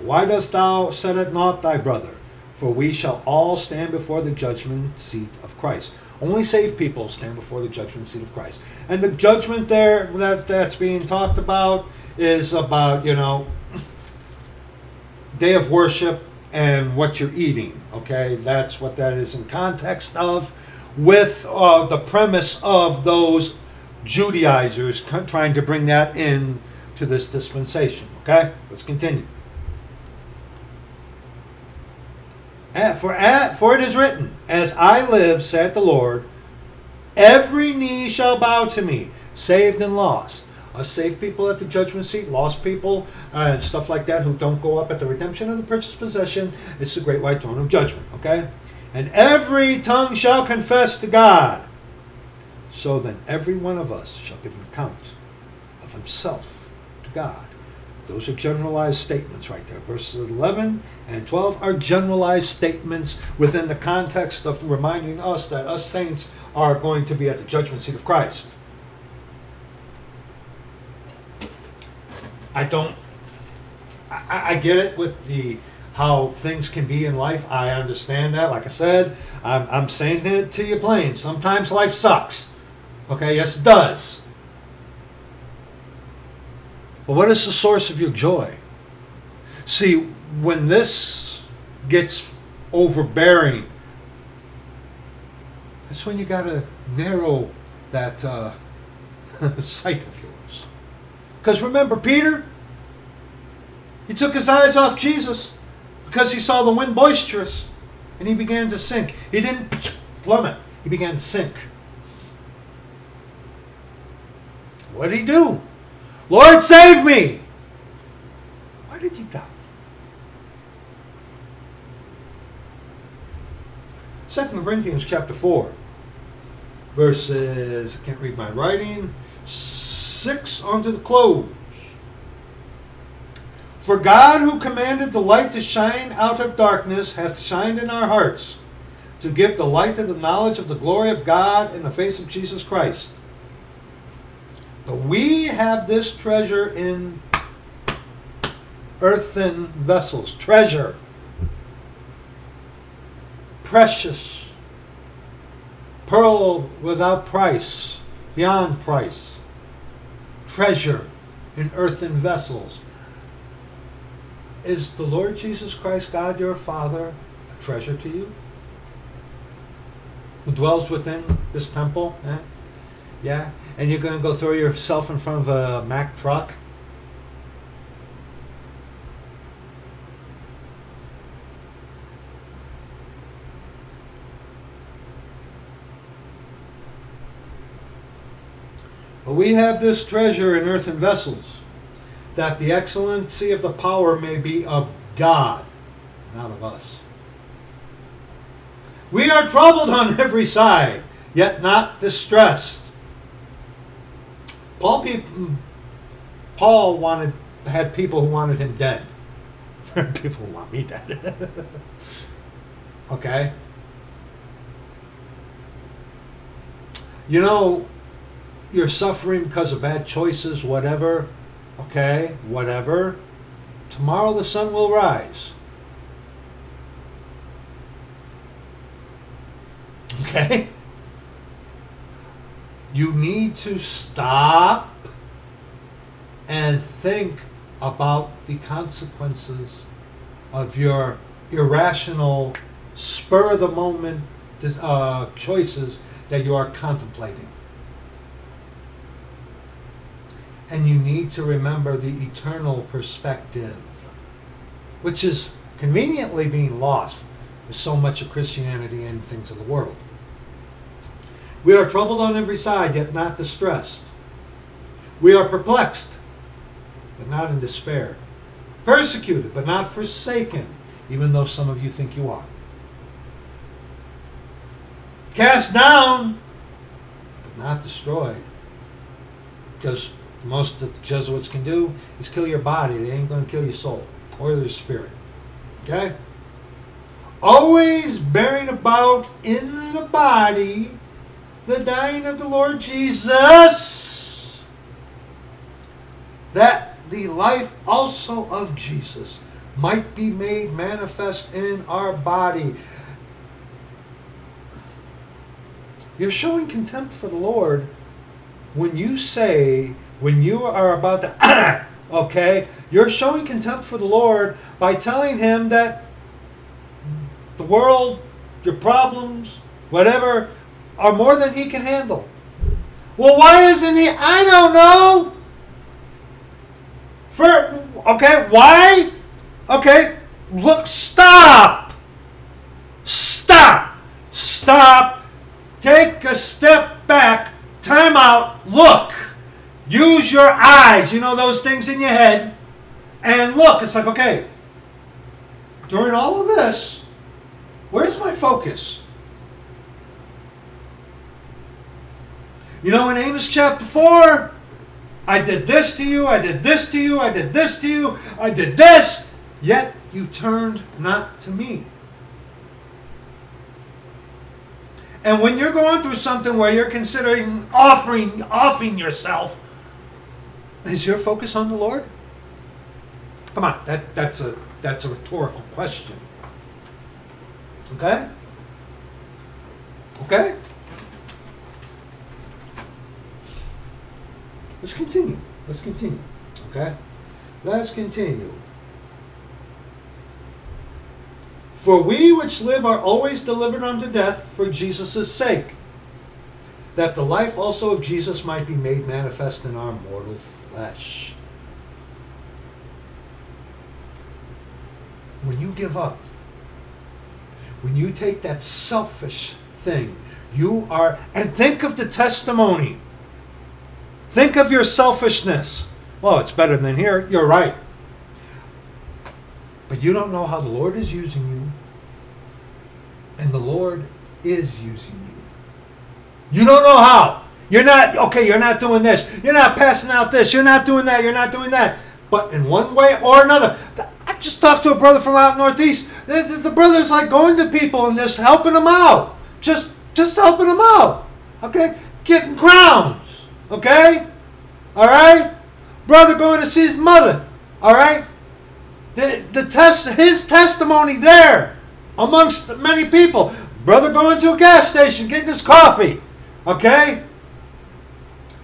Why dost thou set at naught thy brother? For we shall all stand before the judgment seat of Christ. Only saved people stand before the judgment seat of Christ. And the judgment there that that's being talked about is about, you know, day of worship and what you're eating. Okay, that's what that is in context of, with uh, the premise of those Judaizers trying to bring that in to this dispensation. Okay, let's continue. For, for it is written, As I live, saith the Lord, every knee shall bow to me, saved and lost. Us saved people at the judgment seat, lost people, uh, and stuff like that who don't go up at the redemption of the purchased possession. It's the great white throne of judgment, okay? And every tongue shall confess to God. So then every one of us shall give an account of himself to God. Those are generalized statements right there. Verses 11 and 12 are generalized statements within the context of reminding us that us saints are going to be at the judgment seat of Christ. I don't, I, I get it with the how things can be in life. I understand that. Like I said, I'm, I'm saying it to you plain. Sometimes life sucks. Okay, yes, it does. But what is the source of your joy? See, when this gets overbearing. That's when you got to narrow that uh, sight of yours. Because remember, Peter, he took his eyes off Jesus because he saw the wind boisterous and he began to sink. He didn't plummet, he began to sink. What did he do? Lord, save me! Why did you doubt? Second Corinthians chapter 4, verses, I can't read my writing, 6 onto the close. For God, who commanded the light to shine out of darkness, hath shined in our hearts, to give the light of the knowledge of the glory of God in the face of Jesus Christ. But we have this treasure in earthen vessels. Treasure. Precious. Pearl without price. Beyond price. Treasure in earthen vessels. Is the Lord Jesus Christ, God your Father, a treasure to you? Who dwells within this temple? Eh? Yeah? And you're going to go throw yourself in front of a Mack truck? But we have this treasure in earthen vessels, that the excellency of the power may be of God, not of us. We are troubled on every side, yet not distressed. Paul, people, Paul wanted had people who wanted him dead. people who want me dead. okay. You know, you're suffering because of bad choices, whatever. Okay, whatever. Tomorrow the sun will rise. Okay? You need to stop and think about the consequences of your irrational, spur of the moment uh, choices that you are contemplating. And you need to remember the eternal perspective, which is conveniently being lost with so much of Christianity and things of the world. We are troubled on every side, yet not distressed. We are perplexed, but not in despair. Persecuted, but not forsaken, even though some of you think you are. Cast down, but not destroyed. Because most that the Jesuits can do is kill your body. They ain't going to kill your soul or your spirit. Okay? Always bearing about in the body the dying of the Lord Jesus, that the life also of Jesus might be made manifest in our body. You're showing contempt for the Lord when you say, when you are about to, okay, you're showing contempt for the Lord by telling him that the world, your problems, whatever, are more than he can handle. Well, why isn't he? I don't know. For okay, why? Okay, look, stop. Stop. Stop. Take a step back. Time out. Look. Use your eyes. You know those things in your head. And look, it's like, okay, during all of this, where's my focus? You know, in Amos chapter 4, I did this to you, I did this to you, I did this to you, I did this, yet you turned not to me. And when you're going through something where you're considering offering offering yourself, is your focus on the Lord? Come on, that, that's a that's a rhetorical question. Okay? Okay? Let's continue. Let's continue. Okay? Let's continue. For we which live are always delivered unto death for Jesus' sake, that the life also of Jesus might be made manifest in our mortal flesh. When you give up, when you take that selfish thing, you are, and think of the testimony. Think of your selfishness. Well, it's better than here. You're right. But you don't know how the Lord is using you. And the Lord is using you. You don't know how. You're not, okay, you're not doing this. You're not passing out this. You're not doing that. You're not doing that. But in one way or another, I just talked to a brother from out northeast. The, the, the brother's like going to people and just helping them out. Just, just helping them out. Okay? Getting crowns. Okay? All right? Brother going to see his mother. All right? The, the test, his testimony there amongst many people. Brother going to a gas station, getting his coffee. Okay?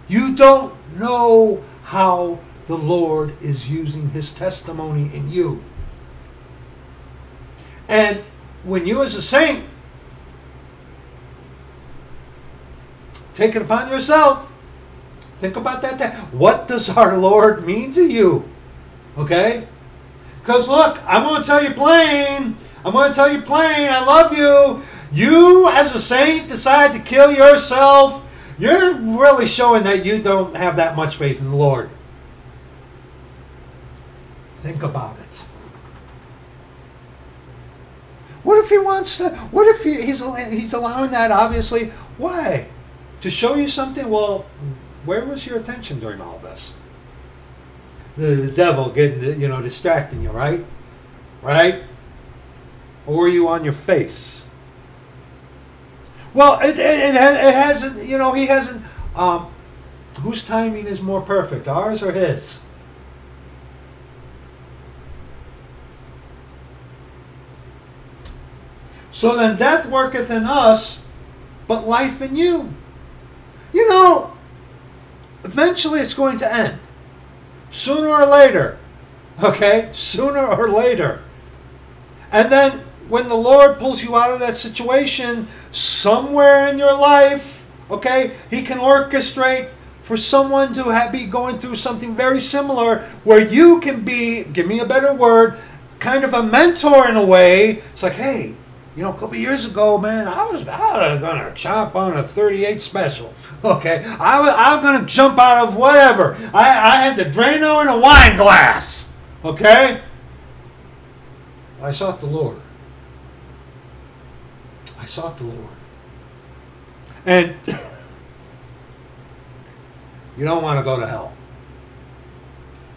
You don't know how the Lord is using his testimony in you. And when you, as a saint, take it upon yourself, think about that. What does our Lord mean to you? Okay? Because look, I'm going to tell you plain. I'm going to tell you plain. I love you. You, as a saint, decide to kill yourself. You're really showing that you don't have that much faith in the Lord. Think about it. What if he wants to? What if he, he's he's allowing that? Obviously, why? To show you something? Well, where was your attention during all this? The, the devil getting you know distracting you, right? Right? Or were you on your face? Well, it, it, it, it hasn't. You know, he hasn't. Um, whose timing is more perfect, ours or his? So then death worketh in us, but life in you. You know, eventually it's going to end. Sooner or later. Okay? Sooner or later. And then when the Lord pulls you out of that situation, somewhere in your life, okay, He can orchestrate for someone to have, be going through something very similar where you can be, give me a better word, kind of a mentor in a way. It's like, hey, you know, a couple years ago, man, I was I was gonna chomp on a 38 special. Okay, I was I'm gonna jump out of whatever. I I had the Drano in a wine glass. Okay. I sought the Lord. I sought the Lord. And you don't want to go to hell.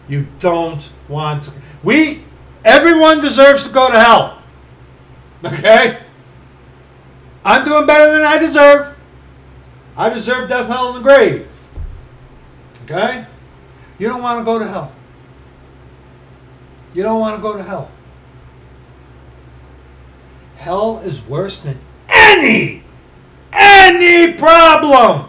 You don't want to. We, everyone deserves to go to hell. Okay? I'm doing better than I deserve. I deserve death, hell, and the grave. Okay? You don't want to go to hell. You don't want to go to hell. Hell is worse than any, any problem,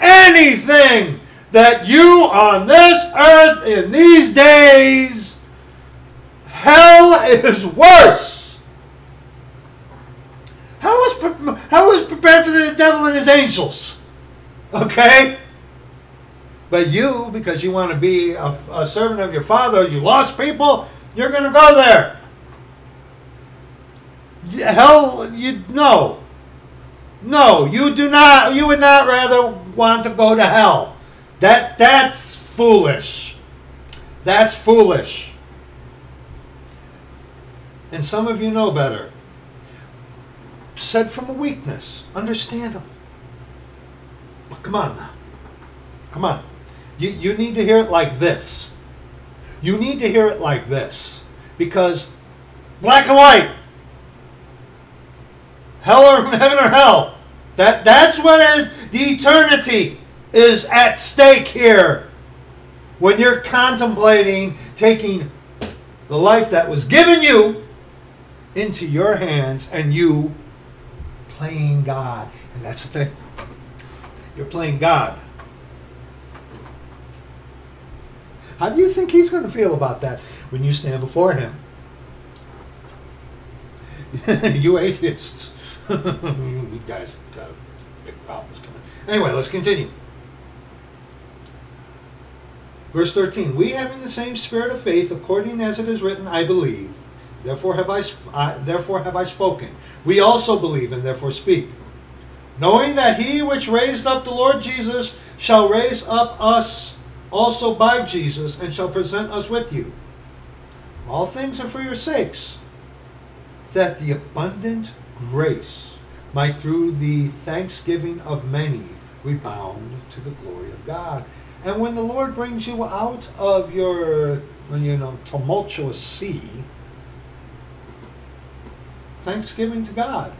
anything that you on this earth in these days, hell is worse Hell was, hell was prepared for the devil and his angels. Okay? But you, because you want to be a, a servant of your father, you lost people, you're going to go there. Hell, you no. No, you do not. You would not rather want to go to hell. That that's foolish. That's foolish. And some of you know better said from a weakness. Understandable. But come on now. Come on. You, you need to hear it like this. You need to hear it like this. Because black and white. Hell or heaven or hell. That that's what is the eternity is at stake here. When you're contemplating taking the life that was given you into your hands and you playing God. And that's the thing. You're playing God. How do you think he's going to feel about that when you stand before him? you atheists. you guys got big problems coming. Anyway, let's continue. Verse 13 We having the same spirit of faith, according as it is written, I believe. Therefore have I, therefore have I spoken. We also believe and therefore speak. Knowing that he which raised up the Lord Jesus shall raise up us also by Jesus and shall present us with you. All things are for your sakes, that the abundant grace might through the thanksgiving of many rebound to the glory of God. And when the Lord brings you out of your you know tumultuous sea, thanksgiving to God.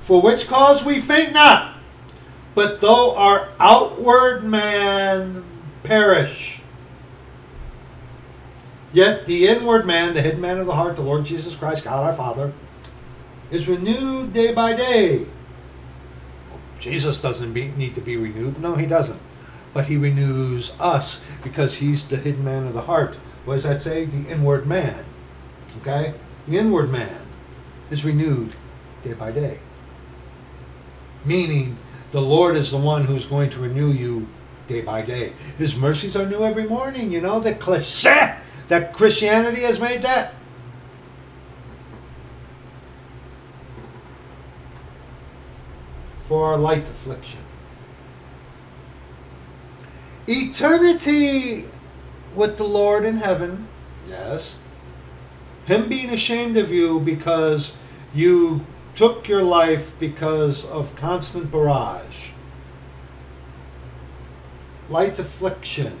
For which cause we faint not, but though our outward man perish, yet the inward man, the hidden man of the heart, the Lord Jesus Christ, God our Father, is renewed day by day. Jesus doesn't be, need to be renewed. No, he doesn't. But he renews us because he's the hidden man of the heart. Does that say? The inward man. Okay? The inward man is renewed day by day. Meaning, the Lord is the one who's going to renew you day by day. His mercies are new every morning. You know, the cliche that Christianity has made that. For our light affliction. Eternity with the Lord in heaven, yes. Him being ashamed of you because you took your life because of constant barrage, light affliction.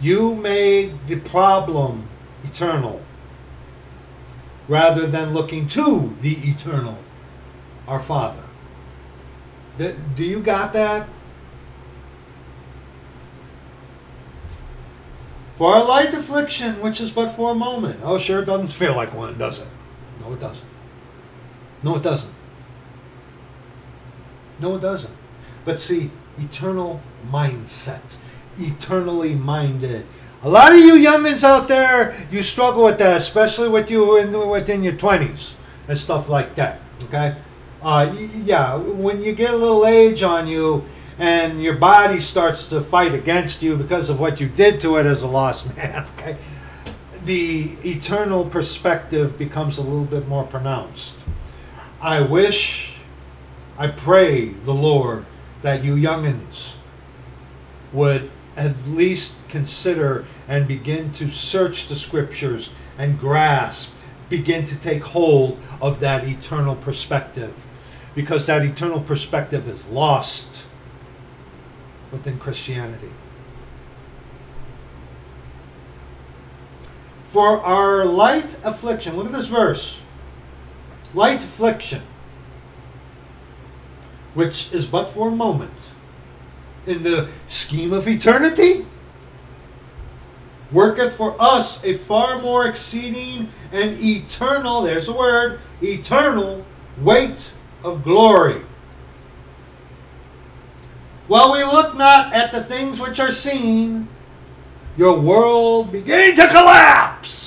You made the problem eternal rather than looking to the eternal, our Father. Do you got that? For our light affliction, which is but for a moment. Oh, sure, it doesn't feel like one, does it? No, it doesn't. No, it doesn't. No, it doesn't. But see, eternal mindset, eternally minded. A lot of you youngins out there, you struggle with that, especially with you in, within your 20s and stuff like that. Okay? Uh, yeah, when you get a little age on you and your body starts to fight against you because of what you did to it as a lost man, okay? The eternal perspective becomes a little bit more pronounced. I wish, I pray the Lord that you youngins would at least consider and begin to search the scriptures and grasp, begin to take hold of that eternal perspective. Because that eternal perspective is lost within Christianity. For our light affliction, look at this verse light affliction, which is but for a moment, in the scheme of eternity, worketh for us a far more exceeding and eternal, there's the word, eternal weight of glory. While we look not at the things which are seen, your world began to collapse.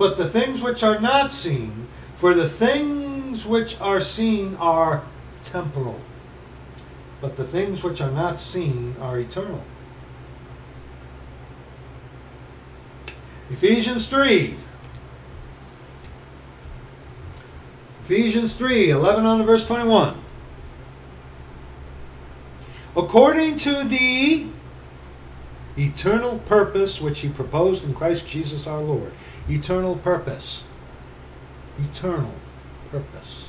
but the things which are not seen, for the things which are seen are temporal, but the things which are not seen are eternal. Ephesians 3. Ephesians 3, 11 on to verse 21. According to the eternal purpose which he proposed in Christ Jesus our Lord Eternal purpose. Eternal purpose.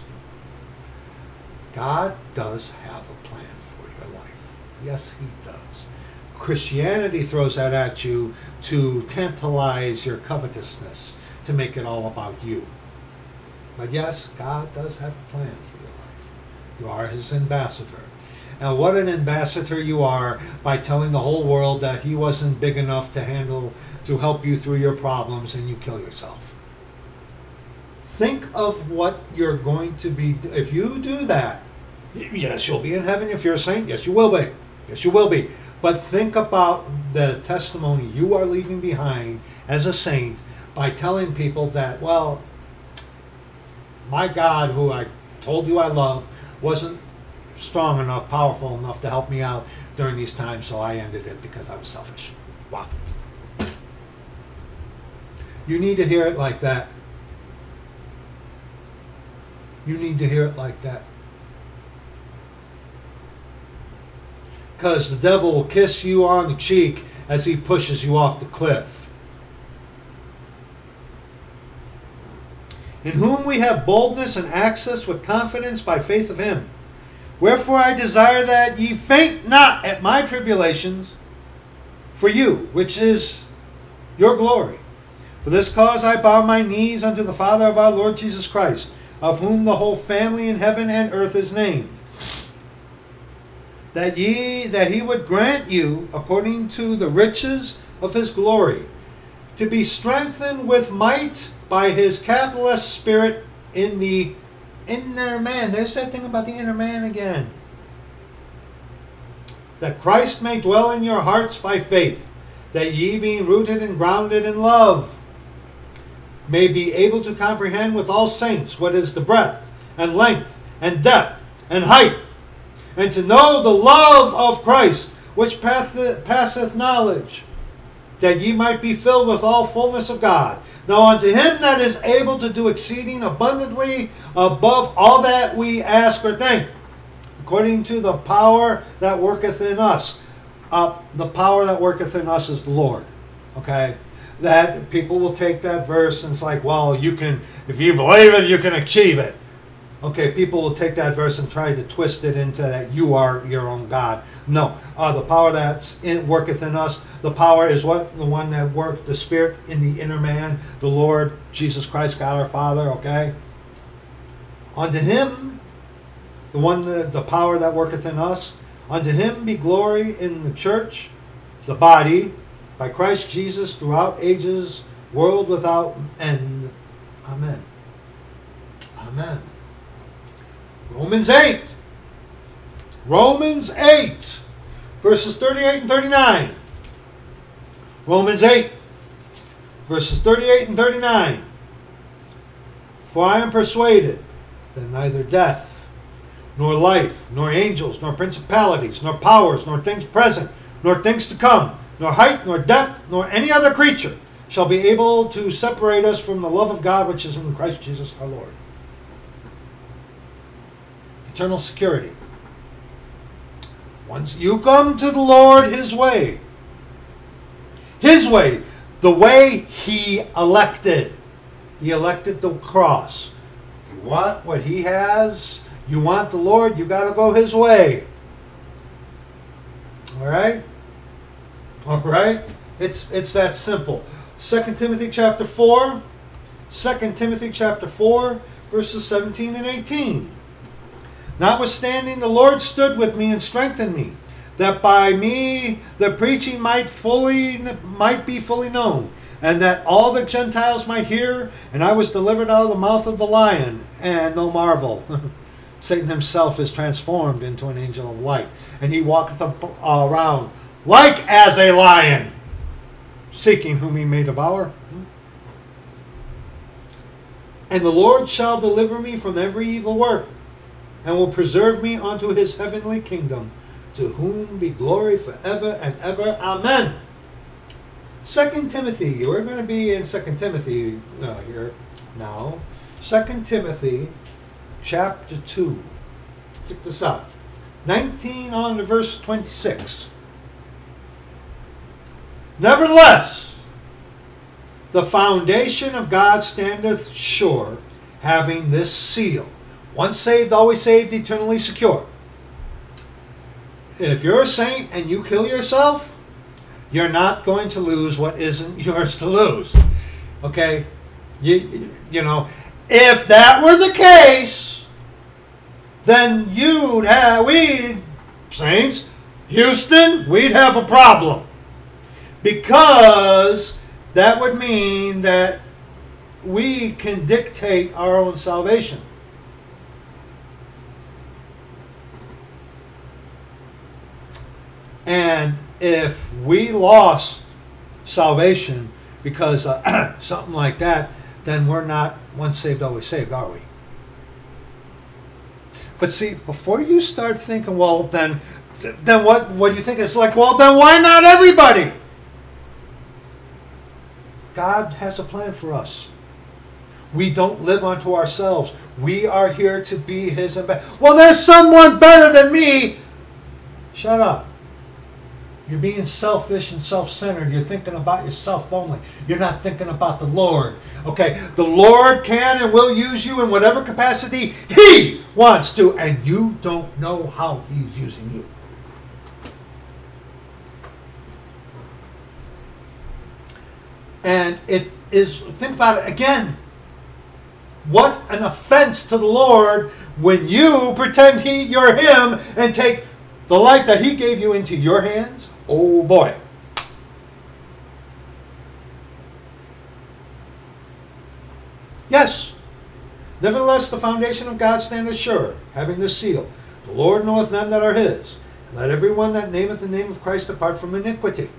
God does have a plan for your life. Yes, He does. Christianity throws that at you to tantalize your covetousness, to make it all about you. But yes, God does have a plan for your life. You are His ambassador. And what an ambassador you are by telling the whole world that He wasn't big enough to handle to help you through your problems and you kill yourself. Think of what you're going to be. If you do that, yes, you'll be in heaven if you're a saint. Yes, you will be. Yes, you will be. But think about the testimony you are leaving behind as a saint by telling people that, well, my God, who I told you I love, wasn't strong enough, powerful enough to help me out during these times, so I ended it because I was selfish. Wow. You need to hear it like that. You need to hear it like that. Because the devil will kiss you on the cheek as he pushes you off the cliff. In whom we have boldness and access with confidence by faith of him. Wherefore I desire that ye faint not at my tribulations for you, which is your glory. For this cause I bow my knees unto the Father of our Lord Jesus Christ, of whom the whole family in heaven and earth is named. That ye that he would grant you, according to the riches of his glory, to be strengthened with might by his capitalist spirit in the inner man. There's that thing about the inner man again. That Christ may dwell in your hearts by faith, that ye being rooted and grounded in love, may be able to comprehend with all saints what is the breadth and length and depth and height, and to know the love of Christ, which passeth knowledge, that ye might be filled with all fullness of God. Now unto him that is able to do exceeding abundantly above all that we ask or think, according to the power that worketh in us. Uh, the power that worketh in us is the Lord. Okay? That people will take that verse and it's like, well, you can, if you believe it, you can achieve it. Okay, people will take that verse and try to twist it into that you are your own God. No, uh, the power that's in, worketh in us, the power is what? The one that worked, the Spirit in the inner man, the Lord Jesus Christ, God our Father, okay? Unto him, the one, the, the power that worketh in us, unto him be glory in the church, the body, by Christ Jesus throughout ages, world without end. Amen. Amen. Romans 8. Romans 8, verses 38 and 39. Romans 8, verses 38 and 39. For I am persuaded that neither death, nor life, nor angels, nor principalities, nor powers, nor things present, nor things to come, nor height, nor depth, nor any other creature shall be able to separate us from the love of God which is in Christ Jesus our Lord eternal security. Once you come to the Lord His way, His way, the way He elected. He elected the cross. You want what He has, you want the Lord, you got to go His way. All right? All right? It's, it's that simple. 2 Timothy chapter 4, 2 Timothy chapter 4, verses 17 and 18. Notwithstanding, the Lord stood with me and strengthened me, that by me the preaching might fully might be fully known, and that all the Gentiles might hear. And I was delivered out of the mouth of the lion. And no marvel, Satan himself is transformed into an angel of light, and he walketh around like as a lion, seeking whom he may devour. And the Lord shall deliver me from every evil work and will preserve me unto his heavenly kingdom, to whom be glory forever and ever. Amen. Second Timothy, we're going to be in Second Timothy uh, here now. Second Timothy, chapter two. Check this out. 19 on to verse 26. Nevertheless, the foundation of God standeth sure, having this seal once saved, always saved, eternally secure. If you're a saint and you kill yourself, you're not going to lose what isn't yours to lose. Okay? You, you know, if that were the case, then you'd have, we, saints, Houston, we'd have a problem. Because that would mean that we can dictate our own salvation. And if we lost salvation because something like that, then we're not once saved, always saved, are we? But see, before you start thinking, well, then, then what? What do you think? It's like, well, then why not everybody? God has a plan for us. We don't live unto ourselves. We are here to be His ambassador. Well, there's someone better than me. Shut up. You're being selfish and self centered. You're thinking about yourself only. You're not thinking about the Lord. Okay? The Lord can and will use you in whatever capacity He wants to, and you don't know how He's using you. And it is, think about it again. What an offense to the Lord when you pretend he, you're Him and take the life that He gave you into your hands. Oh boy. Yes. Nevertheless, the foundation of God standeth sure, having this seal The Lord knoweth them that are His. And let every one that nameth the name of Christ depart from iniquity.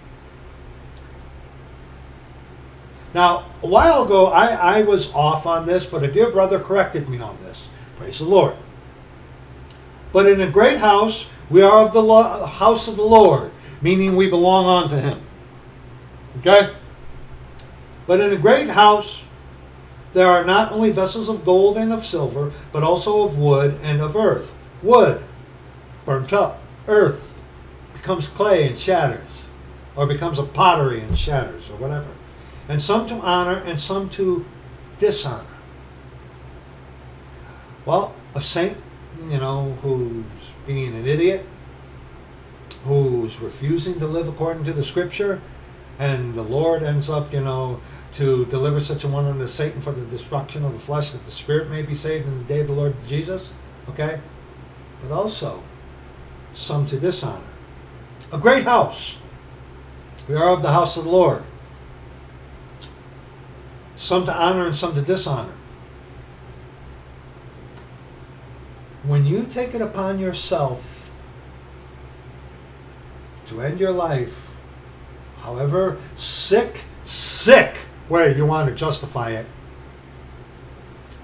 Now, a while ago, I, I was off on this, but a dear brother corrected me on this. Praise the Lord. But in a great house, we are of the house of the Lord, meaning we belong unto Him. Okay? But in a great house, there are not only vessels of gold and of silver, but also of wood and of earth. Wood, burnt up. Earth becomes clay and shatters, or becomes a pottery and shatters, or whatever and some to honor and some to dishonor. Well, a saint, you know, who's being an idiot, who's refusing to live according to the scripture, and the Lord ends up, you know, to deliver such a one unto Satan for the destruction of the flesh, that the spirit may be saved in the day of the Lord Jesus. Okay? But also, some to dishonor. A great house. We are of the house of the Lord some to honor and some to dishonor. When you take it upon yourself to end your life, however sick, sick way you want to justify it,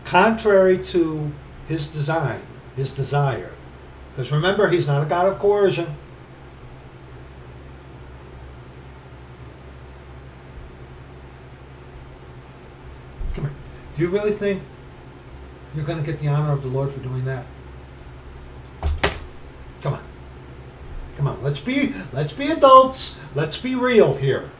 contrary to his design, his desire. Because remember, he's not a God of coercion. Do you really think you're going to get the honor of the Lord for doing that? Come on. Come on. Let's be let's be adults. Let's be real here.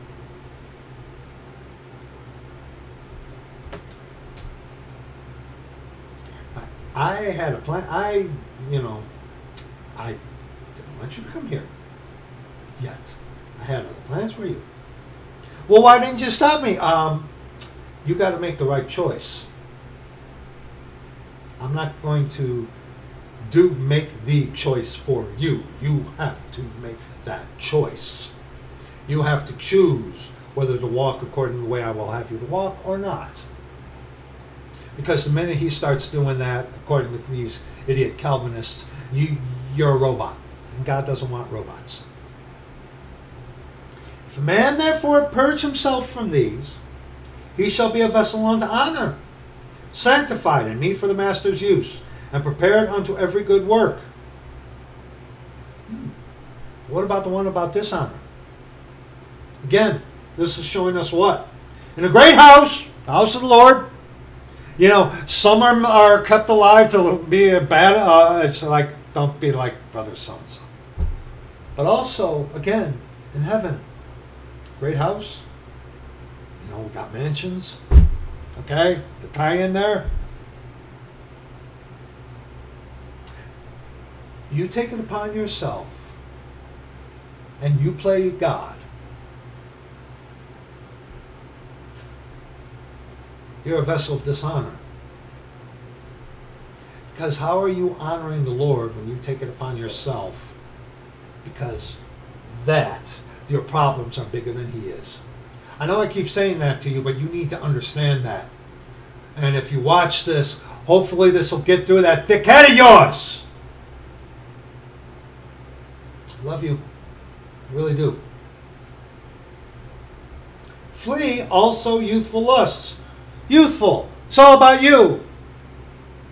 I had a plan. I, you know, I didn't want you to come here yet. I had other plans for you. Well, why didn't you stop me? Um, you got to make the right choice. I'm not going to do make the choice for you. You have to make that choice. You have to choose whether to walk according to the way I will have you to walk or not. Because the minute he starts doing that, according to these idiot Calvinists, you you're a robot. And God doesn't want robots. If a man therefore purge himself from these, he shall be a vessel unto honor, sanctified and meet for the master's use, and prepared unto every good work. Hmm. What about the one about dishonor? Again, this is showing us what? In a great house, the house of the Lord, you know, some are, are kept alive to be a bad, uh, it's like, don't be like brother so. But also, again, in heaven, great house, you know, we got mansions. Okay? The tie in there. You take it upon yourself and you play God. You're a vessel of dishonor. Because how are you honoring the Lord when you take it upon yourself? Because that, your problems are bigger than He is. I know I keep saying that to you, but you need to understand that. And if you watch this, hopefully this will get through that thick head of yours. I love you. I really do. Flee also youthful lusts. Youthful. It's all about you.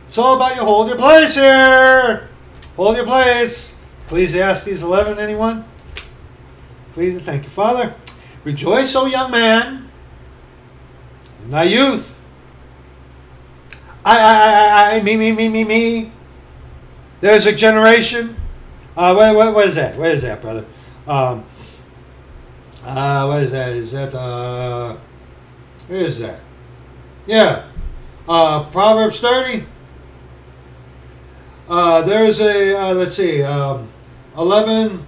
It's all about you. Hold your place here. Hold your place. Ecclesiastes 11, anyone? Please, thank you, Father. Rejoice, O young man, in thy youth. I, I, I, I, me, me, me, me, me. There's a generation. Uh, what, is that? What is that, brother? Um, uh, what is that? Is that, uh, where is that? Yeah. Uh, Proverbs 30. Uh, there's a, uh, let's see, um, 11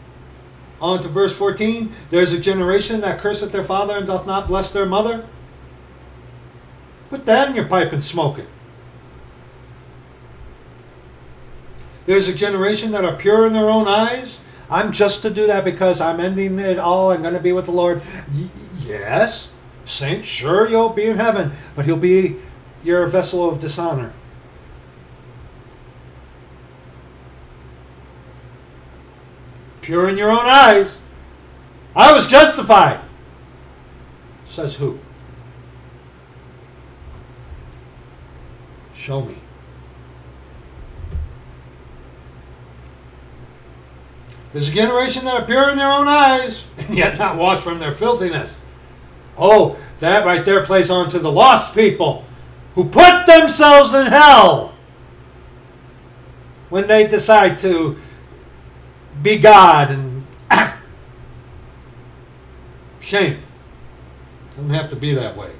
on to verse 14. There's a generation that curseth their father and doth not bless their mother. Put that in your pipe and smoke it. There's a generation that are pure in their own eyes. I'm just to do that because I'm ending it all. I'm going to be with the Lord. Y- yes, saint, sure, you'll be in heaven, but he'll be your vessel of dishonor. Pure in your own eyes. I was justified. Says who? Show me. There's a generation that are pure in their own eyes, and yet not washed from their filthiness. Oh, that right there plays on to the lost people who put themselves in hell when they decide to be God and shame. Doesn't have to be that way.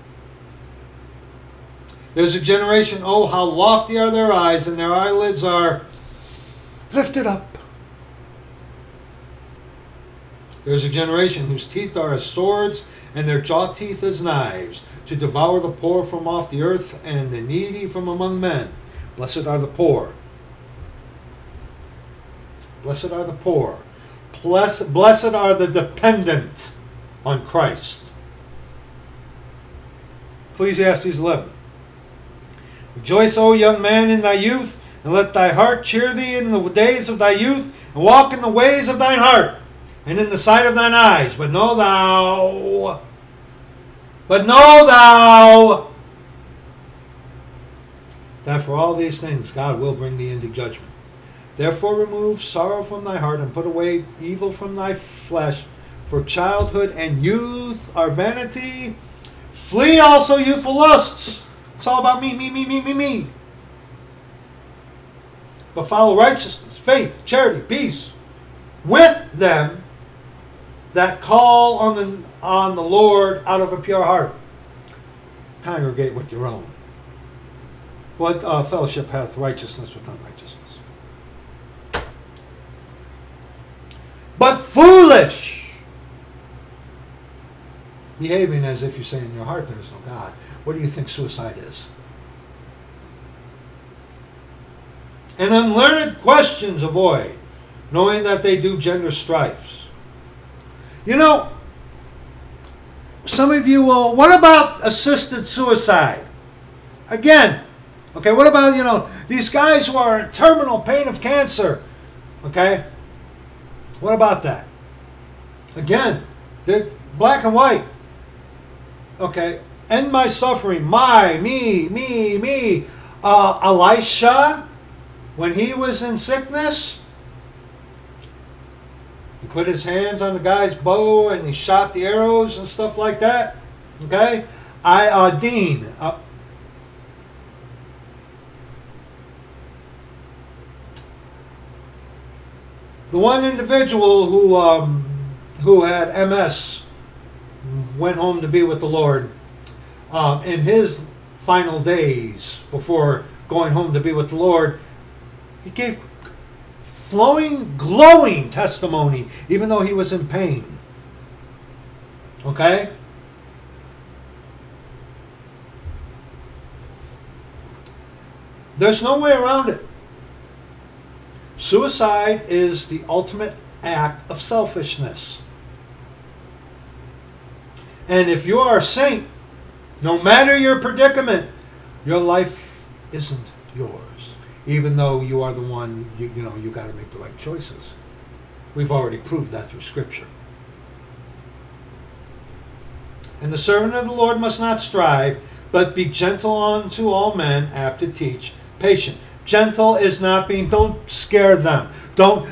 There's a generation, oh, how lofty are their eyes, and their eyelids are lifted up. There's a generation whose teeth are as swords, and their jaw teeth as knives, to devour the poor from off the earth and the needy from among men. Blessed are the poor. Blessed are the poor. Blessed, blessed are the dependent on Christ. Ecclesiastes 11. Rejoice, O young man, in thy youth, and let thy heart cheer thee in the days of thy youth, and walk in the ways of thine heart, and in the sight of thine eyes. But know thou, but know thou, that for all these things God will bring thee into judgment. Therefore remove sorrow from thy heart, and put away evil from thy flesh, for childhood and youth are vanity. Flee also youthful lusts. It's all about me, me, me, me, me, me. But follow righteousness, faith, charity, peace with them that call on the on the Lord out of a pure heart. Congregate with your own. What uh, fellowship hath righteousness with unrighteousness? But foolish, behaving as if you say in your heart there is no God. What do you think suicide is? And unlearned questions avoid, knowing that they do gender strifes. You know, some of you will, what about assisted suicide? Again, okay, what about, you know, these guys who are in terminal pain of cancer? Okay? What about that? Again, they're black and white. Okay, end my suffering. My, me, me, me. Uh, Elisha, when he was in sickness, put his hands on the guy's bow and he shot the arrows and stuff like that. Okay? I, uh, Dean. Uh, the one individual who um, who had MS went home to be with the Lord um, in his final days before going home to be with the Lord, he gave flowing, glowing testimony, even though he was in pain. Okay? There's no way around it. Suicide is the ultimate act of selfishness. And if you are a saint, no matter your predicament, your life isn't yours. Even though you are the one, you, you know, you got to make the right choices. We've already proved that through Scripture. And the servant of the Lord must not strive, but be gentle unto all men, apt to teach, patient. Gentle is not being, don't scare them. Don't,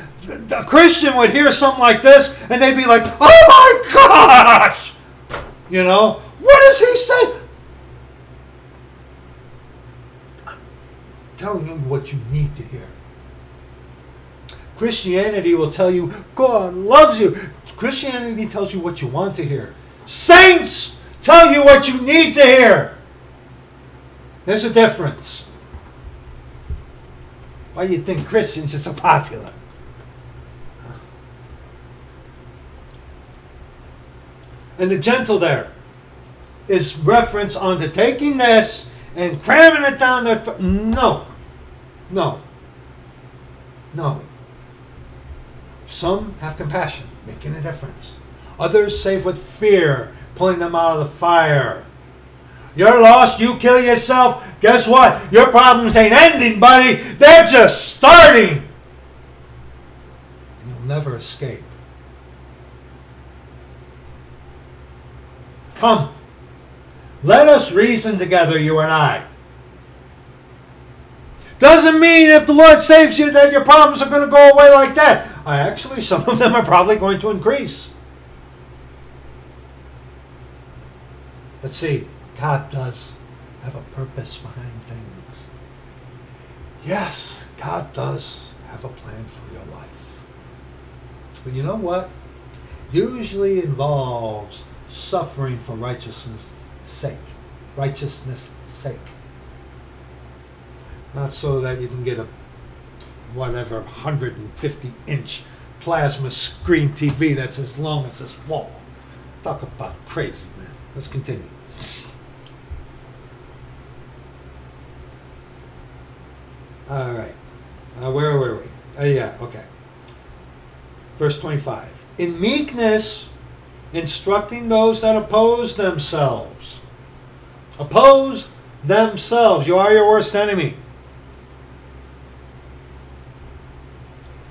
a Christian would hear something like this and they'd be like, oh my gosh! You know, what does he say? Telling you what you need to hear. Christianity will tell you God loves you. Christianity tells you what you want to hear. Saints tell you what you need to hear. There's a difference. Why do you think Christians are so popular? And the gentle there is reference onto taking this and cramming it down their throat. No. No. No. Some have compassion, making a difference. Others save with fear, pulling them out of the fire. You're lost, you kill yourself. Guess what? Your problems ain't ending, buddy. They're just starting. And you'll never escape. Come. Let us reason together, you and I. Doesn't mean if the Lord saves you that your problems are going to go away like that. I actually, some of them are probably going to increase. But see, God does have a purpose behind things. Yes, God does have a plan for your life. But you know what? Usually involves suffering for righteousness' sake. Righteousness' sake. Not so that you can get a whatever 150 inch plasma screen TV that's as long as this wall. Talk about crazy, man. Let's continue. All right. Uh, where were we? Uh, yeah, okay. Verse 25. In meekness, instructing those that oppose themselves. Oppose themselves. You are your worst enemy.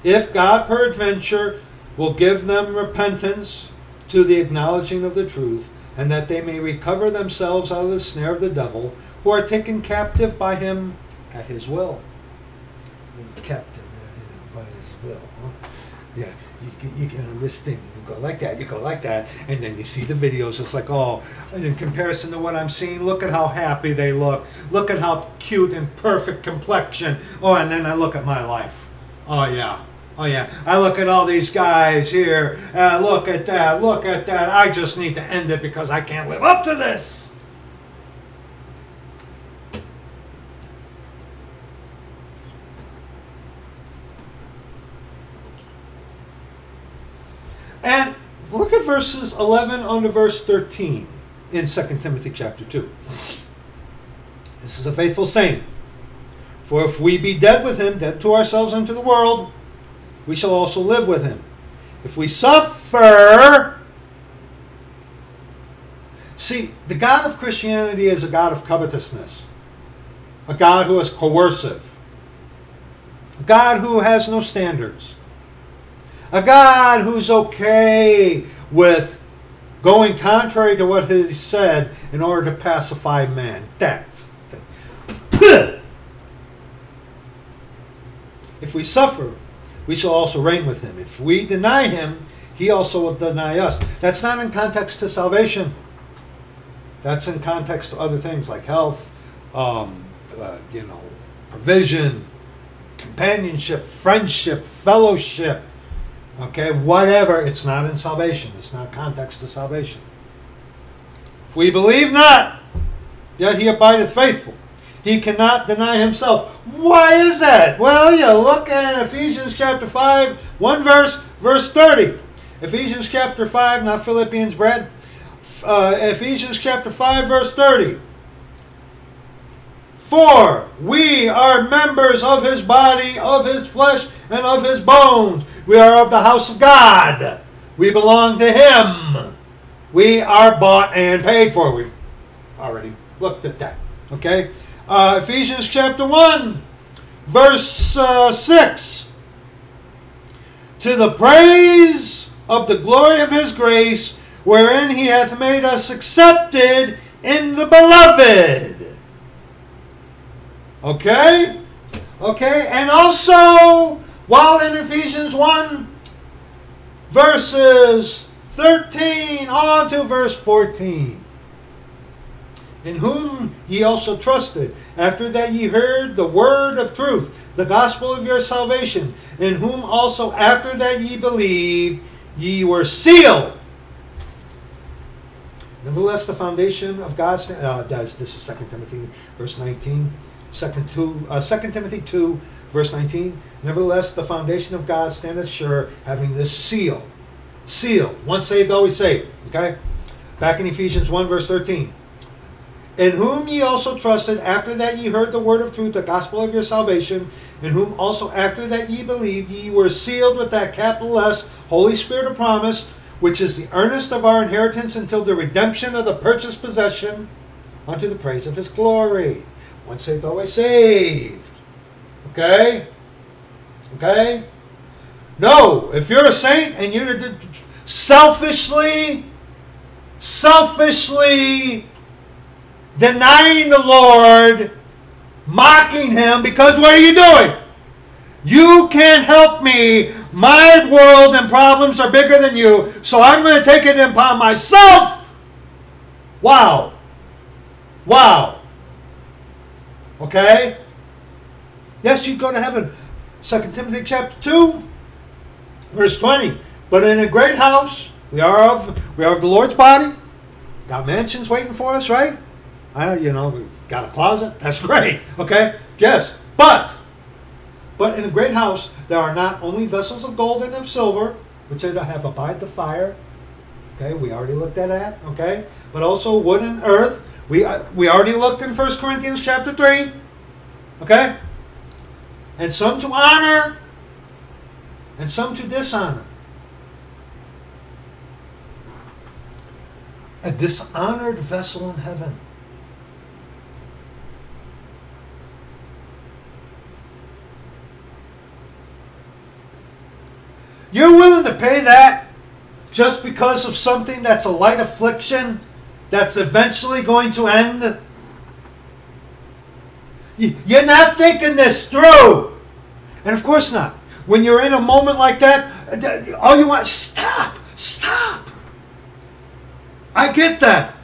If God peradventure will give them repentance to the acknowledging of the truth, and that they may recover themselves out of the snare of the devil, who are taken captive by him at his will. Captive by his will. Huh? Yeah, you, you get on this thing, you go like that, you go like that, and then you see the videos. It's like, oh, in comparison to what I'm seeing, look at how happy they look. Look at how cute and perfect complexion. Oh, and then I look at my life. Oh, yeah. Oh, yeah. I look at all these guys here. Uh, look at that. Look at that. I just need to end it because I can't live up to this. And look at verses 11 on to verse 13 in 2 Timothy chapter 2. This is a faithful saying. For if we be dead with him, dead to ourselves and to the world, we shall also live with him. If we suffer. See, the God of Christianity is a God of covetousness, a God who is coercive, a God who has no standards, a God who's okay with going contrary to what he said in order to pacify man. That's. that. If we suffer, we shall also reign with him. If we deny him, he also will deny us. That's not in context to salvation. That's in context to other things like health, um, uh, you know, provision, companionship, friendship, fellowship. Okay, whatever. It's not in salvation. It's not context to salvation. If we believe not, yet he abideth faithful. He cannot deny himself. Why is that? Well, you look at Ephesians chapter 5, one verse, verse 30. Ephesians chapter 5, not Philippians, Brad. Uh, Ephesians chapter 5, verse 30. For we are members of his body, of his flesh, and of his bones. We are of the house of God. We belong to him. We are bought and paid for. We've already looked at that. Okay? Uh, Ephesians chapter 1, verse uh, 6. To the praise of the glory of his grace, wherein he hath made us accepted in the beloved. Okay? Okay? And also, while in Ephesians 1, verses 13 on to verse 14 in whom ye also trusted, after that ye heard the word of truth, the gospel of your salvation, in whom also after that ye believed, ye were sealed. Nevertheless, the foundation of God's uh, this is Second Timothy verse 19. Second, two, uh, 2 Timothy 2, verse 19. Nevertheless, the foundation of God standeth sure, having this seal. Seal. Once saved, always saved. Okay? Back in Ephesians 1, verse 13 in whom ye also trusted after that ye heard the word of truth, the gospel of your salvation, in whom also after that ye believed, ye were sealed with that capital S, Holy Spirit of promise, which is the earnest of our inheritance until the redemption of the purchased possession unto the praise of his glory. Once saved, always saved. Okay? Okay? No, if you're a saint and you're selfishly, selfishly denying the Lord, mocking Him, because what are you doing? You can't help me. My world and problems are bigger than you, so I'm going to take it upon myself. Wow. Wow. Okay? Yes, you go to heaven. 2 Timothy chapter 2, verse 20. But in a great house, we are of we are of the Lord's body. Got mansions waiting for us, right? I, you know, we got a closet. That's great. Okay. Yes. But, but in a great house, there are not only vessels of gold and of silver, which to have abide the fire. Okay. We already looked at that. Okay. But also wood and earth. We, uh, we already looked in 1 Corinthians chapter 3. Okay. And some to honor and some to dishonor. A dishonored vessel in heaven You're willing to pay that just because of something that's a light affliction that's eventually going to end? You're not thinking this through. And of course not. When you're in a moment like that, uh, all you want, stop, stop. I get that.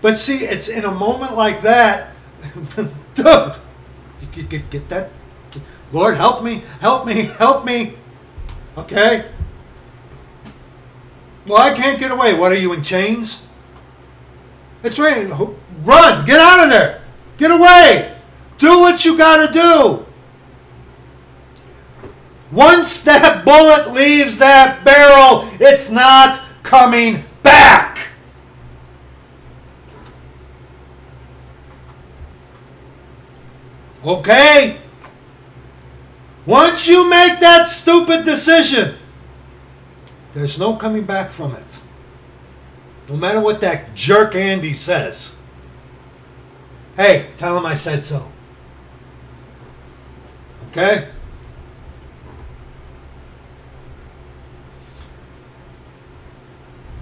But see, it's in a moment like that, dude, you get, get that. Lord, help me, help me, help me. Okay? Well, I can't get away. What are you in chains? It's raining. Run! Get out of there! Get away! Do what you gotta do! Once that bullet leaves that barrel, it's not coming back! Okay? Once you make that stupid decision, there's no coming back from it. No matter what that jerk Andy says. Hey, tell him I said so. Okay?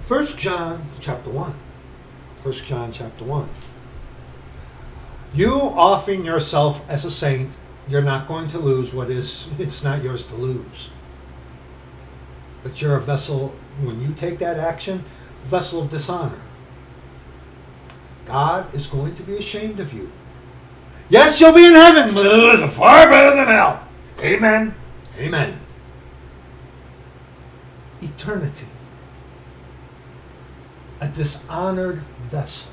First John chapter 1. First John chapter 1. You offering yourself as a saint you're not going to lose what is it's not yours to lose but you're a vessel when you take that action vessel of dishonor god is going to be ashamed of you. Yes you'll be in heaven. But it is far better than hell. Amen. Amen. Eternity. A dishonored vessel.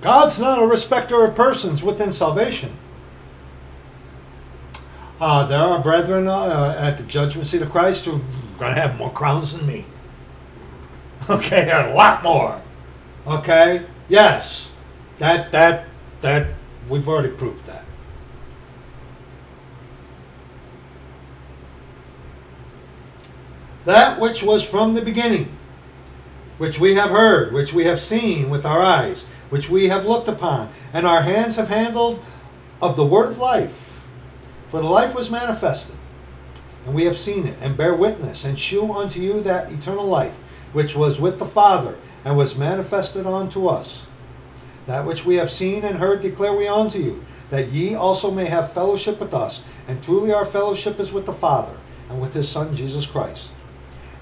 God's not a respecter of persons within salvation. Uh, there are brethren uh, at the judgment seat of Christ who are going to have more crowns than me. Okay, a lot more. Okay, yes, that that that we've already proved that. That which was from the beginning, which we have heard, which we have seen with our eyes which we have looked upon, and our hands have handled of the word of life. For the life was manifested, and we have seen it, and bear witness, and shew unto you that eternal life, which was with the Father, and was manifested unto us. That which we have seen and heard declare we unto you, that ye also may have fellowship with us. And truly our fellowship is with the Father, and with his Son Jesus Christ.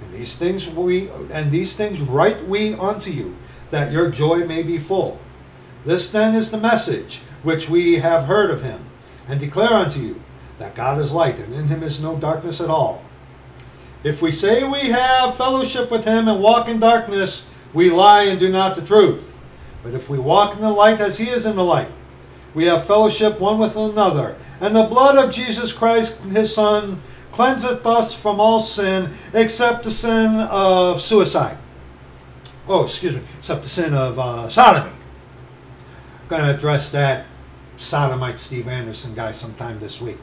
And these things we and these things write we unto you, that your joy may be full. This then is the message which we have heard of him, and declare unto you, that God is light, and in him is no darkness at all. If we say we have fellowship with him and walk in darkness, we lie and do not the truth. But if we walk in the light as he is in the light, we have fellowship one with another. And the blood of Jesus Christ, his Son, cleanseth us from all sin, except the sin of suicide. Oh, excuse me, except the sin of uh, sodomy. I'm going to address that sodomite Steve Anderson guy sometime this week.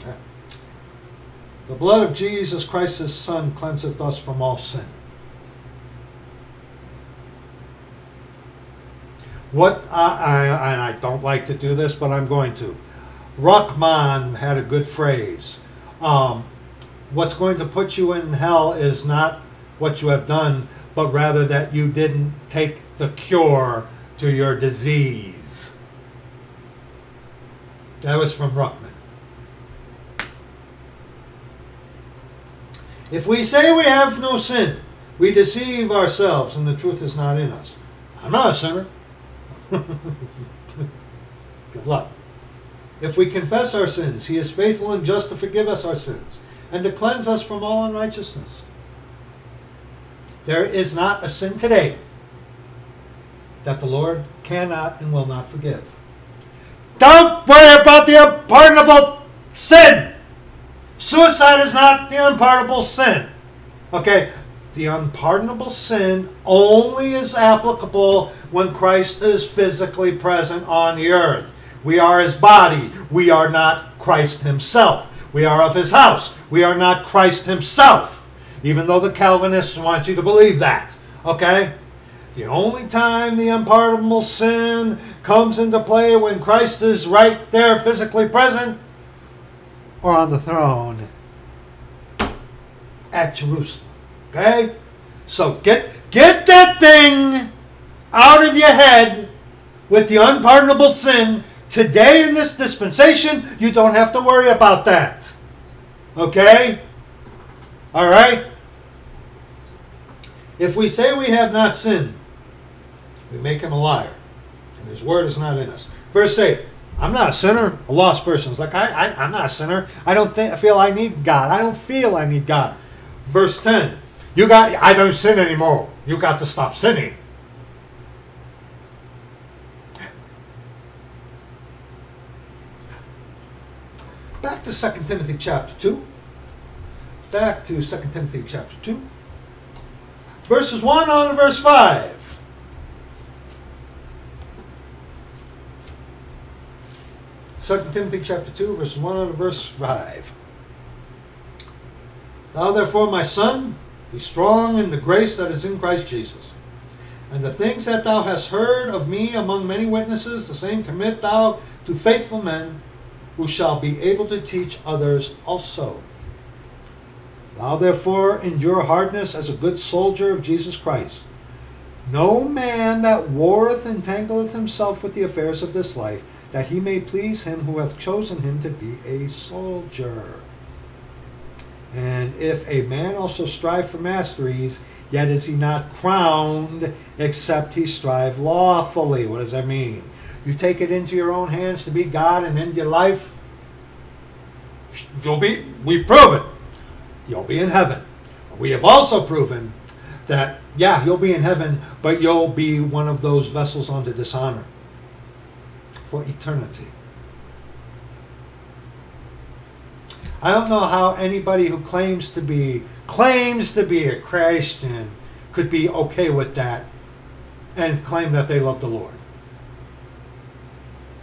Yeah. The blood of Jesus Christ, his Son, cleanseth us from all sin. What I, I, and I don't like to do this, but I'm going to. Ruckman had a good phrase. Um, what's going to put you in hell is not what you have done, but rather that you didn't take the cure to your disease. That was from Ruckman. If we say we have no sin, we deceive ourselves and the truth is not in us. I'm not a sinner. Good luck. If we confess our sins, he is faithful and just to forgive us our sins and to cleanse us from all unrighteousness. There is not a sin today that the Lord cannot and will not forgive. Don't worry about the unpardonable sin. Suicide is not the unpardonable sin. Okay? The unpardonable sin only is applicable when Christ is physically present on the earth. We are his body. We are not Christ himself. We are of his house. We are not Christ himself. Even though the Calvinists want you to believe that. Okay? The only time the unpardonable sin comes into play when Christ is right there physically present or on the throne at Jerusalem. Okay? So get get that thing out of your head with the unpardonable sin. Today in this dispensation, you don't have to worry about that. Okay? All right? If we say we have not sinned, we make him a liar, and his word is not in us. Verse 8 I'm not a sinner, a lost person. It's like I, I, am not a sinner. I don't think I feel I need God. I don't feel I need God. Verse ten, you got I don't sin anymore. You got to stop sinning. Back to Second Timothy chapter two. Back to Second Timothy chapter two, verses one on to verse five. 2 Timothy chapter 2, verse 1 to verse 5. Thou therefore, my son, be strong in the grace that is in Christ Jesus. And the things that thou hast heard of me among many witnesses, the same commit thou to faithful men who shall be able to teach others also. Thou therefore endure hardness as a good soldier of Jesus Christ. No man that warreth entangleth himself with the affairs of this life, that he may please him who hath chosen him to be a soldier. And if a man also strive for masteries, yet is he not crowned, except he strive lawfully. What does that mean? You take it into your own hands to be God and end your life, you'll be, we've proven, you'll be in heaven. We have also proven that, yeah, you'll be in heaven, but you'll be one of those vessels unto dishonor for eternity. I don't know how anybody who claims to be claims to be a Christian could be okay with that and claim that they love the Lord.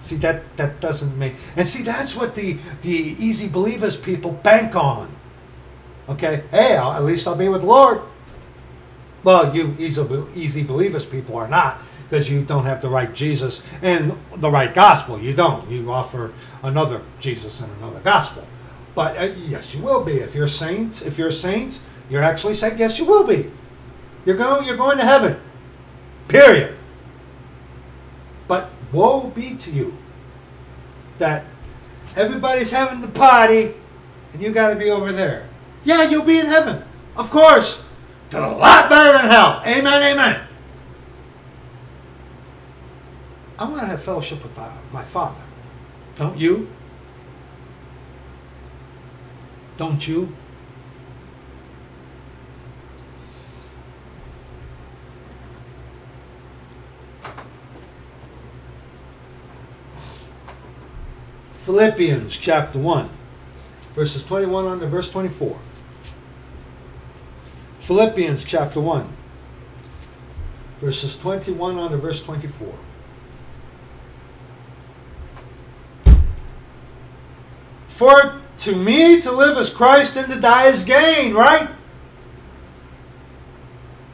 See that that doesn't make and see that's what the the easy believers people bank on. Okay, hey, I'll, at least I'll be with the Lord. Well, you easy, easy believers people are not because you don't have the right Jesus and the right gospel. You don't. You offer another Jesus and another gospel. But uh, yes, you will be. If you're a saint, if you're a saint, you're actually saying yes, you will be. You're going. You're going to heaven. Period. But woe be to you that everybody's having the party and you got to be over there. Yeah, you'll be in heaven, of course. Did a lot better than hell. Amen. Amen. I want to have fellowship with my Father. Don't you? Don't you? Philippians chapter 1, verses 21 on to verse 24. Philippians chapter 1, verses 21 on to verse 24. For to me to live as Christ and to die is gain, right?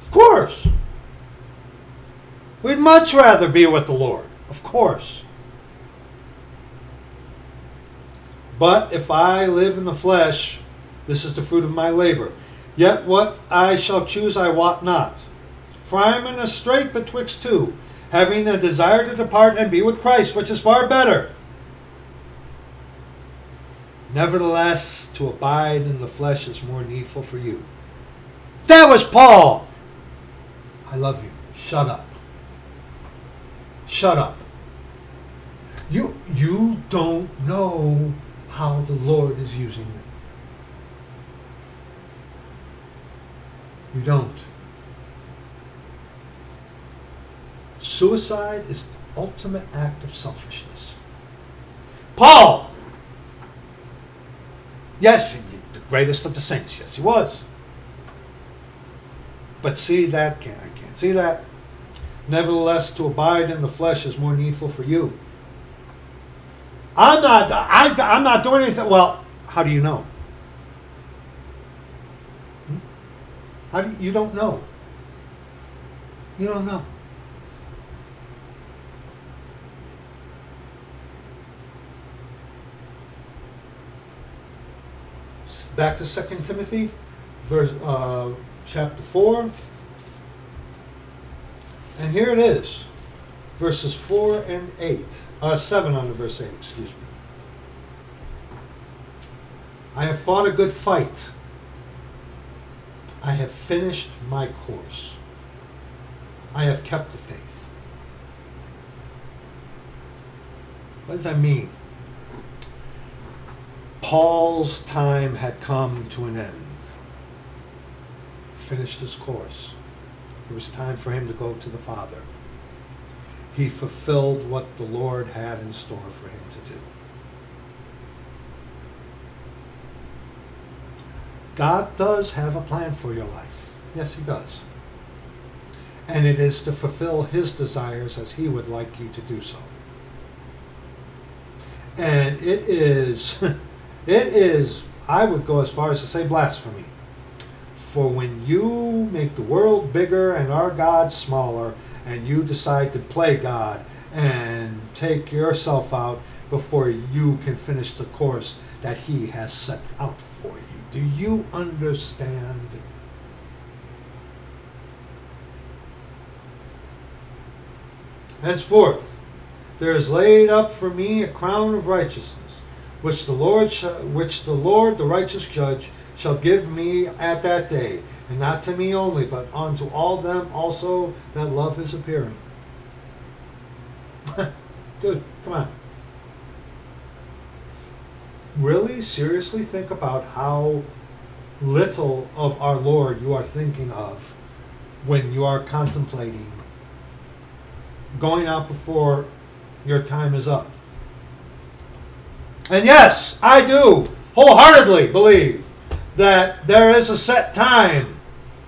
Of course. We'd much rather be with the Lord, of course. But if I live in the flesh, this is the fruit of my labor. Yet what I shall choose I wot not. For I am in a strait betwixt two, having a desire to depart and be with Christ, which is far better. Nevertheless, to abide in the flesh is more needful for you. That was Paul. I love you. Shut up. Shut up. You you don't know how the Lord is using you. You don't. Suicide is the ultimate act of selfishness. Paul! Yes, the greatest of the saints. Yes, he was. But see that, can't, I can't see that. Nevertheless, to abide in the flesh is more needful for you. I'm not. I, I'm not doing anything. Well, how do you know? Hmm? How do you, you don't know? You don't know. Back to Second Timothy, verse uh, chapter four, and here it is verses 4 and 8. Uh, 7 on the verse 8, excuse me. I have fought a good fight. I have finished my course. I have kept the faith. What does that mean? Paul's time had come to an end. Finished his course. It was time for him to go to the Father he fulfilled what the Lord had in store for him to do. God does have a plan for your life. Yes, He does. And it is to fulfill His desires as He would like you to do so. And it is, it is, I would go as far as to say blasphemy. For when you make the world bigger and our God smaller, and you decide to play God and take yourself out before you can finish the course that He has set out for you. Do you understand? Henceforth, there is laid up for me a crown of righteousness, which the Lord, which the Lord, the righteous Judge, shall give me at that day, and not to me only, but unto all them also that love his appearing. Dude, come on. Really seriously think about how little of our Lord you are thinking of when you are contemplating going out before your time is up. And yes, I do wholeheartedly believe that there is a set time.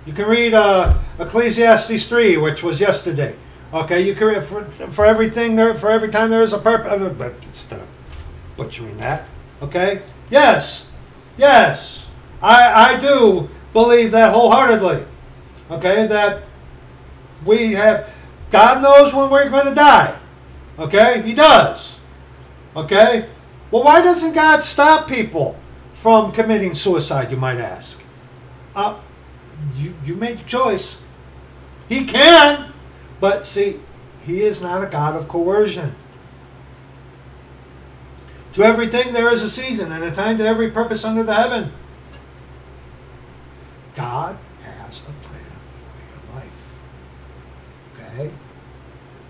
You can read uh, Ecclesiastes 3, which was yesterday. Okay, you can for, for everything there for every time there is a purpose. Uh, but instead of butchering that, okay? Yes, yes, I I do believe that wholeheartedly. Okay, that we have, God knows when we're going to die. Okay, He does. Okay, well, why doesn't God stop people from committing suicide, you might ask? Uh, you, you made your choice. He can, but see, He is not a God of coercion. To everything there is a season and a time to every purpose under the heaven. God has a plan for your life. Okay?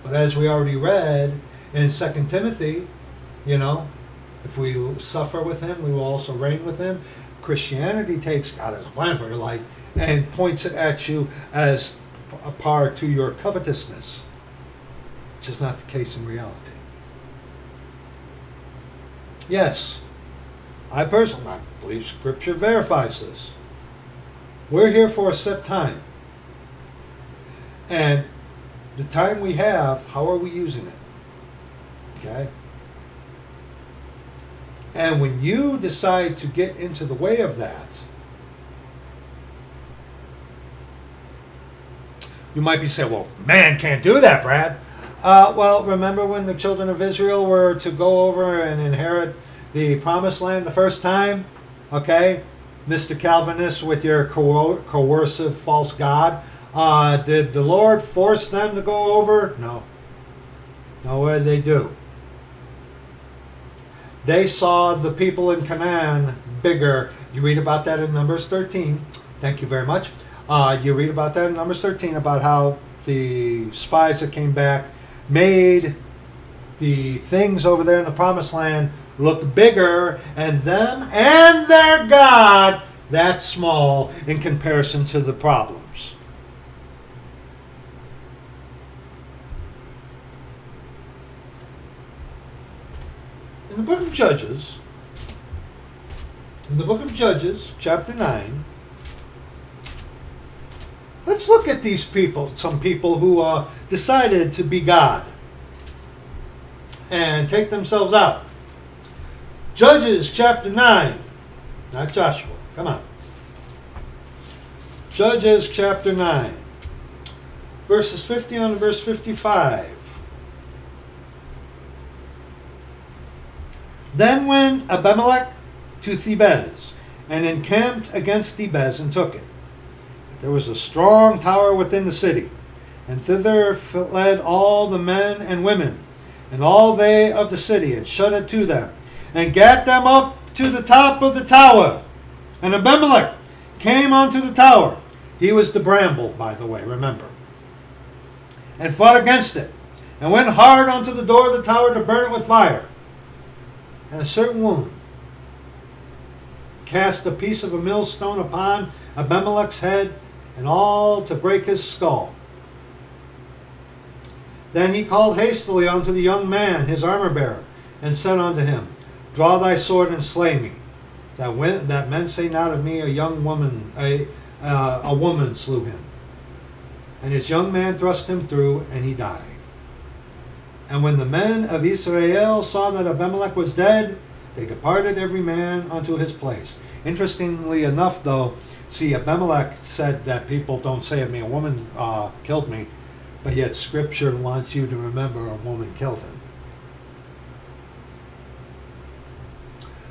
But as we already read in 2 Timothy, you know, if we suffer with him, we will also reign with him. Christianity takes God as a plan for your life and points it at you as a par to your covetousness, which is not the case in reality. Yes, I personally I believe Scripture verifies this. We're here for a set time. And the time we have, how are we using it? Okay? And when you decide to get into the way of that, you might be saying, well, man can't do that, Brad. Uh, well, remember when the children of Israel were to go over and inherit the promised land the first time? Okay? Mr. Calvinist with your coer- coercive false God. Uh, did the Lord force them to go over? No. No, what did they do? They saw the people in Canaan bigger. You read about that in Numbers 13. Thank you very much. Uh, you read about that in Numbers 13 about how the spies that came back made the things over there in the promised land look bigger, and them and their God that small in comparison to the problems. In the book of Judges, in the book of Judges, chapter 9, let's look at these people, some people who uh, decided to be God and take themselves out. Judges chapter 9, not Joshua, come on. Judges chapter 9, verses 50 on verse 55. Then went Abimelech to Thebez and encamped against Thebez and took it. But There was a strong tower within the city, and thither fled all the men and women, and all they of the city, and shut it to them, and gat them up to the top of the tower. And Abimelech came unto the tower. He was the bramble, by the way, remember. And fought against it, and went hard unto the door of the tower to burn it with fire. And a certain woman cast a piece of a millstone upon Abimelech's head, and all to break his skull. Then he called hastily unto the young man, his armor bearer, and said unto him, Draw thy sword and slay me, that when, that men say not of me a young woman, a uh, a woman slew him. And his young man thrust him through, and he died. And when the men of Israel saw that Abimelech was dead, they departed every man unto his place. Interestingly enough, though, see, Abimelech said that people don't say of me, a woman uh, killed me, but yet Scripture wants you to remember a woman killed him.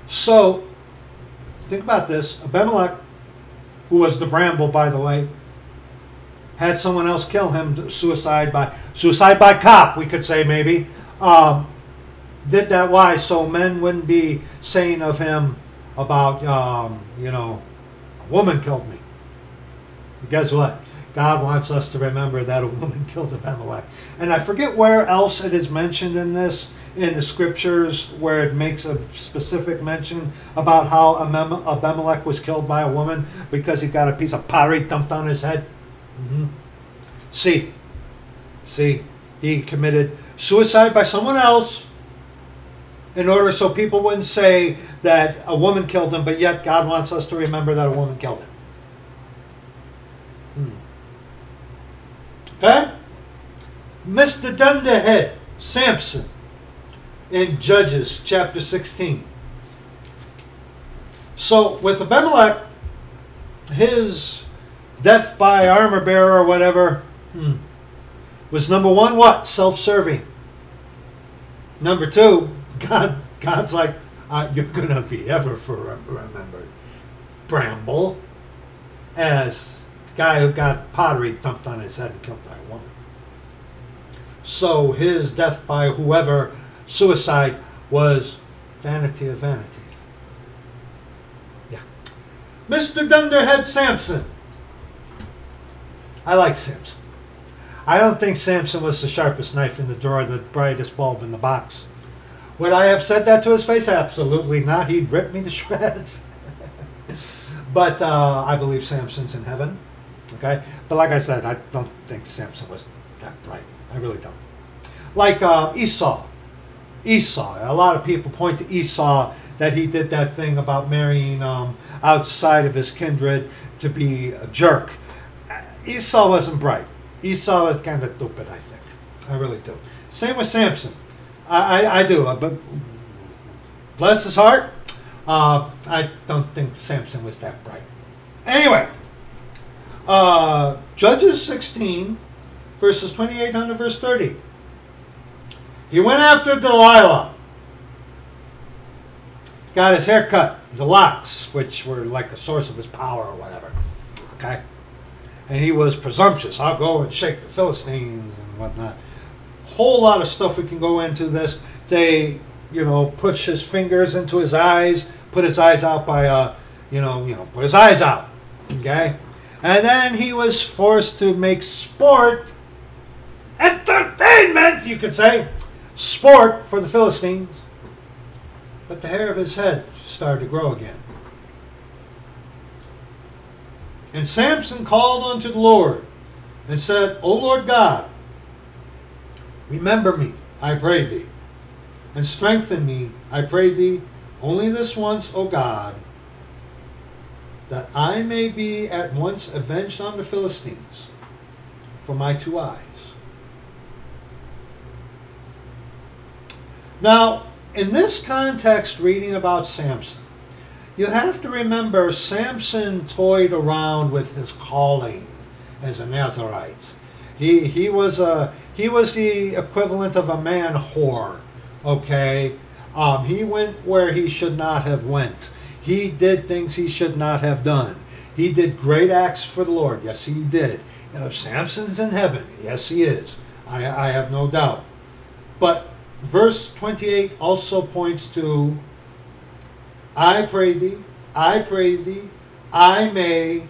So, think about this. Abimelech, who was the bramble, by the way, had someone else kill him, suicide by suicide by cop, we could say maybe. Um, did that why? So men wouldn't be saying of him about, um, you know, a woman killed me. Guess what? God wants us to remember that a woman killed Abimelech. And I forget where else it is mentioned in this, in the scriptures, where it makes a specific mention about how Abimelech was killed by a woman because he got a piece of pottery dumped on his head. Mm-hmm. See, see, he committed suicide by someone else in order so people wouldn't say that a woman killed him, but yet God wants us to remember that a woman killed him. Hmm. Okay? Mr. Dunderhead, Samson, in Judges chapter 16. So with Abimelech, his death by armor bearer or whatever hmm, was number one, what? Self serving. Number two, God, God's like, uh, you're going to be ever for remembered. Bramble, as the guy who got pottery dumped on his head and killed by a woman. So his death by whoever, suicide, was vanity of vanities. Yeah. Mr. Dunderhead Samson. I like Samson. I don't think Samson was the sharpest knife in the drawer, the brightest bulb in the box. Would I have said that to his face? Absolutely not. He'd rip me to shreds. but uh, I believe Samson's in heaven. Okay? But like I said, I don't think Samson was that bright. I really don't. Like uh, Esau. Esau. A lot of people point to Esau that he did that thing about marrying um, outside of his kindred to be a jerk. Esau wasn't bright. Esau was kind of stupid, I think. I really do. Same with Samson. I, I, I do. Uh, but bless his heart, uh, I don't think Samson was that bright. Anyway, uh, Judges 16, verses 28 to verse 30. He went after Delilah. Got his hair cut, the locks, which were like a source of his power or whatever. Okay? And he was presumptuous. I'll go and shake the Philistines and whatnot. Whole lot of stuff we can go into this. They, you know, push his fingers into his eyes, put his eyes out by, uh, you know, you know, put his eyes out. Okay? And then he was forced to make sport, entertainment, you could say, sport for the Philistines. But the hair of his head started to grow again. And Samson called unto the Lord and said, O Lord God, remember me, I pray thee, and strengthen me, I pray thee, only this once, O God, that I may be at once avenged on the Philistines for my two eyes. Now, in this context, reading about Samson, you have to remember Samson toyed around with his calling as a Nazarite. He he was a he was the equivalent of a man whore. Okay, um, he went where he should not have went. He did things he should not have done. He did great acts for the Lord. Yes, he did. Know, Samson's in heaven. Yes, he is. I, I have no doubt. But verse 28 also points to I pray thee, I pray thee, I may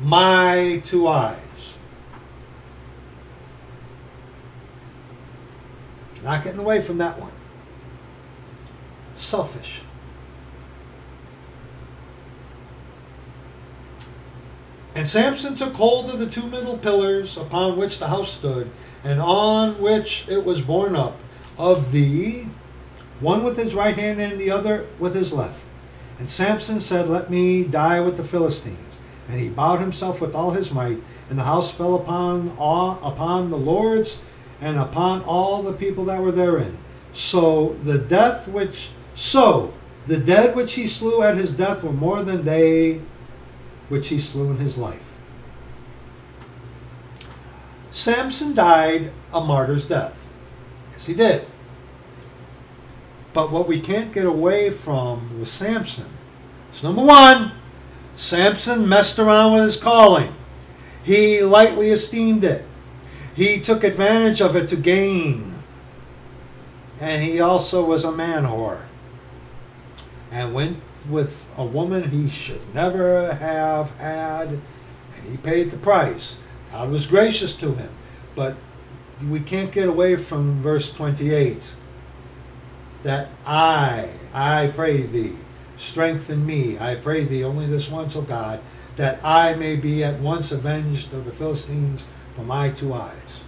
my two eyes. Not getting away from that one. Selfish. And Samson took hold of the two middle pillars upon which the house stood, and on which it was borne up, of the one with his right hand and the other with his left. And Samson said, Let me die with the Philistines. And he bowed himself with all his might, and the house fell upon all, upon the lords and upon all the people that were therein. So the death which so the dead which he slew at his death were more than they which he slew in his life. Samson died a martyr's death. Yes, he did. But what we can't get away from with Samson is number one, Samson messed around with his calling. He lightly esteemed it. He took advantage of it to gain. And he also was a man whore. And went with a woman he should never have had. And he paid the price. God was gracious to him. But we can't get away from verse 28 that I, I pray thee, strengthen me, I pray thee only this once, O God, that I may be at once avenged of the Philistines for my two eyes.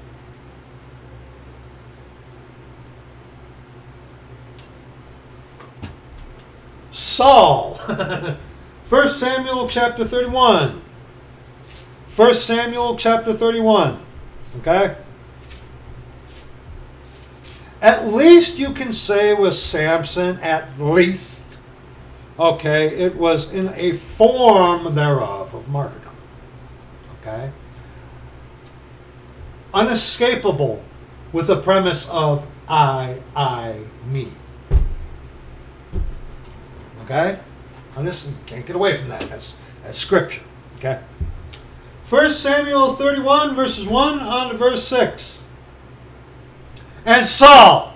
Saul. 1 Samuel chapter 31. 1 Samuel chapter 31. Okay? At least you can say with Samson, at least, okay, it was in a form thereof of martyrdom. Okay? Unescapable with the premise of I, I, me. Okay? And this can't get away from that. That's that's scripture. Okay? First Samuel 31, verses 1 on to verse 6. And Saul,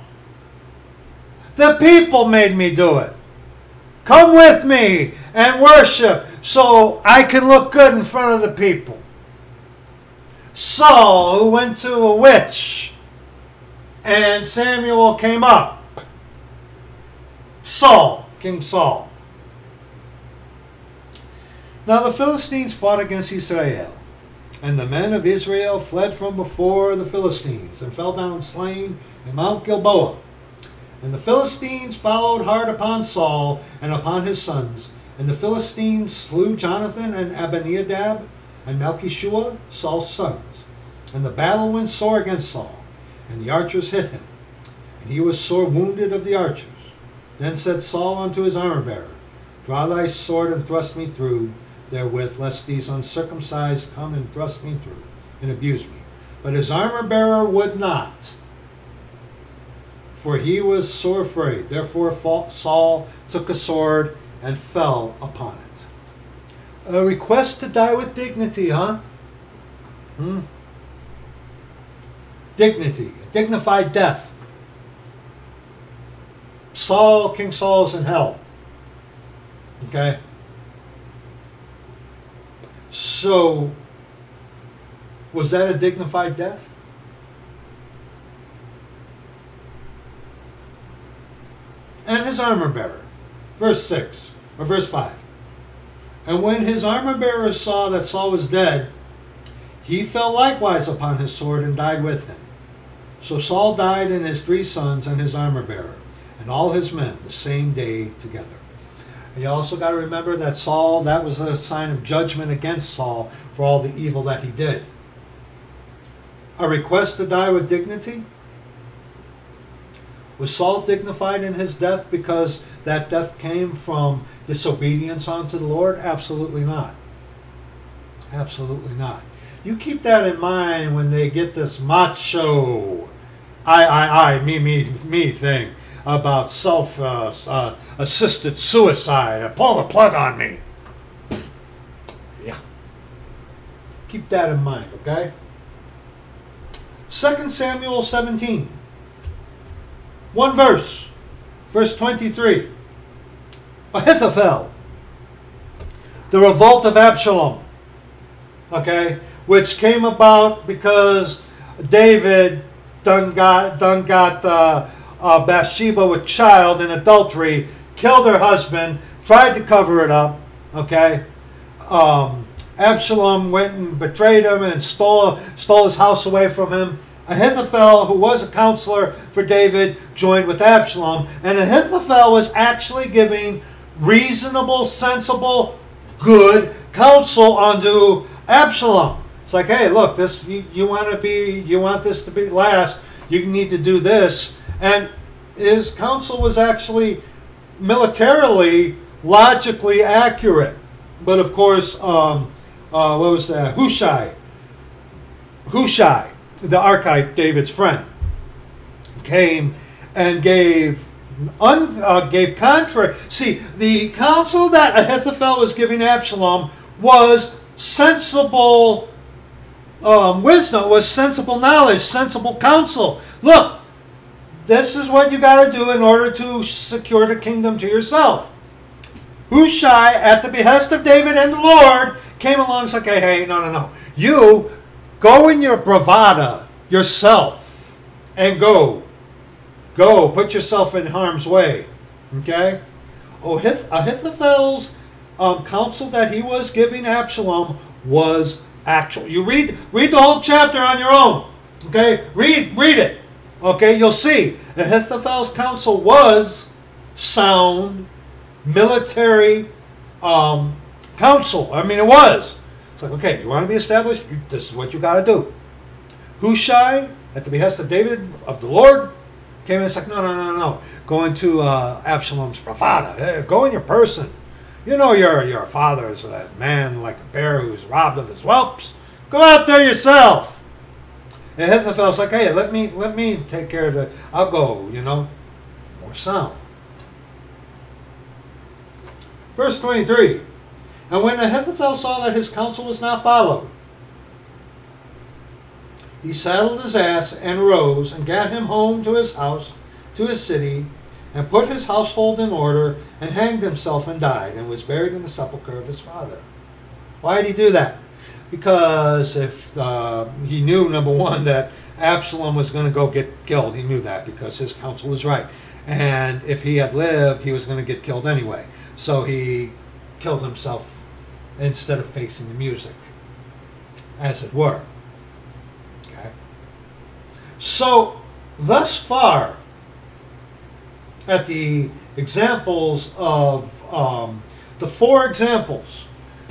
the people made me do it. Come with me and worship so I can look good in front of the people. Saul, who went to a witch, and Samuel came up. Saul, King Saul. Now the Philistines fought against Israel, and the men of Israel fled from before the Philistines and fell down slain in Mount Gilboa. And the Philistines followed hard upon Saul and upon his sons. And the Philistines slew Jonathan and Abinadab and Melchishua, Saul's sons. And the battle went sore against Saul, and the archers hit him. And he was sore wounded of the archers. Then said Saul unto his armor bearer, Draw thy sword and thrust me through therewith, lest these uncircumcised come and thrust me through and abuse me. But his armor bearer would not for he was sore afraid. Therefore Saul took a sword and fell upon it. A request to die with dignity, huh? Hmm? Dignity, a dignified death. Saul, King Saul's in hell. Okay? So, was that a dignified death? and his armor bearer. Verse 6, or verse 5. And when his armor bearer saw that Saul was dead, he fell likewise upon his sword and died with him. So Saul died and his three sons and his armor bearer, and all his men the same day together. You also got to remember that Saul, that was a sign of judgment against Saul for all the evil that he did. A request to die with dignity? Was Saul dignified in his death because that death came from disobedience unto the Lord? Absolutely not. Absolutely not. You keep that in mind when they get this macho, I, I, I, me, me, me thing about self uh, uh, assisted suicide. Pull the plug on me. Yeah. Keep that in mind, okay? 2 Samuel 17. One verse, verse 23. Ahithophel, the revolt of Absalom, okay, which came about because David done got, done got uh, uh, Bathsheba with child in adultery, killed her husband, tried to cover it up, okay. Um, Absalom went and betrayed him and stole, stole his house away from him Ahithophel, who was a counselor for David, joined with Absalom, and Ahithophel was actually giving reasonable, sensible, good counsel unto Absalom. It's like, hey, look, this you, you want to be, you want this to be last. You need to do this, and his counsel was actually militarily, logically accurate. But of course, um, uh, what was that? Hushai. Hushai the archite, David's friend, came and gave un, uh, gave contrary. See, the counsel that Ahithophel was giving Absalom was sensible um, wisdom, was sensible knowledge, sensible counsel. Look, this is what you got to do in order to secure the kingdom to yourself. Hushai, at the behest of David and the Lord, came along and said, okay, hey, no, no, no. You Go in your bravada yourself and go. Go. Put yourself in harm's way. Okay? Ahith- Ahithophel's um, counsel that he was giving Absalom was actual. You read read the whole chapter on your own. Okay? Read read it. Okay? You'll see. Ahithophel's counsel was sound military um, counsel. I mean, it was. It's like, okay, you want to be established? You, this is what you got to do. Hushai, at the behest of David, of the Lord, came in and said, no, no, no, no. Go into uh, Absalom's bravada. Hey, go in your person. You know your, your father is a man like a bear who's robbed of his whelps. Go out there yourself. And Ahithophel's like, hey, let me let me take care of the. I'll go. You know, more sound. Verse twenty-three. And when Ahithophel saw that his counsel was not followed, he saddled his ass and rose and gat him home to his house, to his city, and put his household in order, and hanged himself and died, and was buried in the sepulchre of his father. Why did he do that? Because if uh, he knew, number one, that Absalom was going to go get killed, he knew that because his counsel was right. And if he had lived, he was going to get killed anyway. So he killed himself instead of facing the music, as it were. Okay. So, thus far, at the examples of um, the four examples,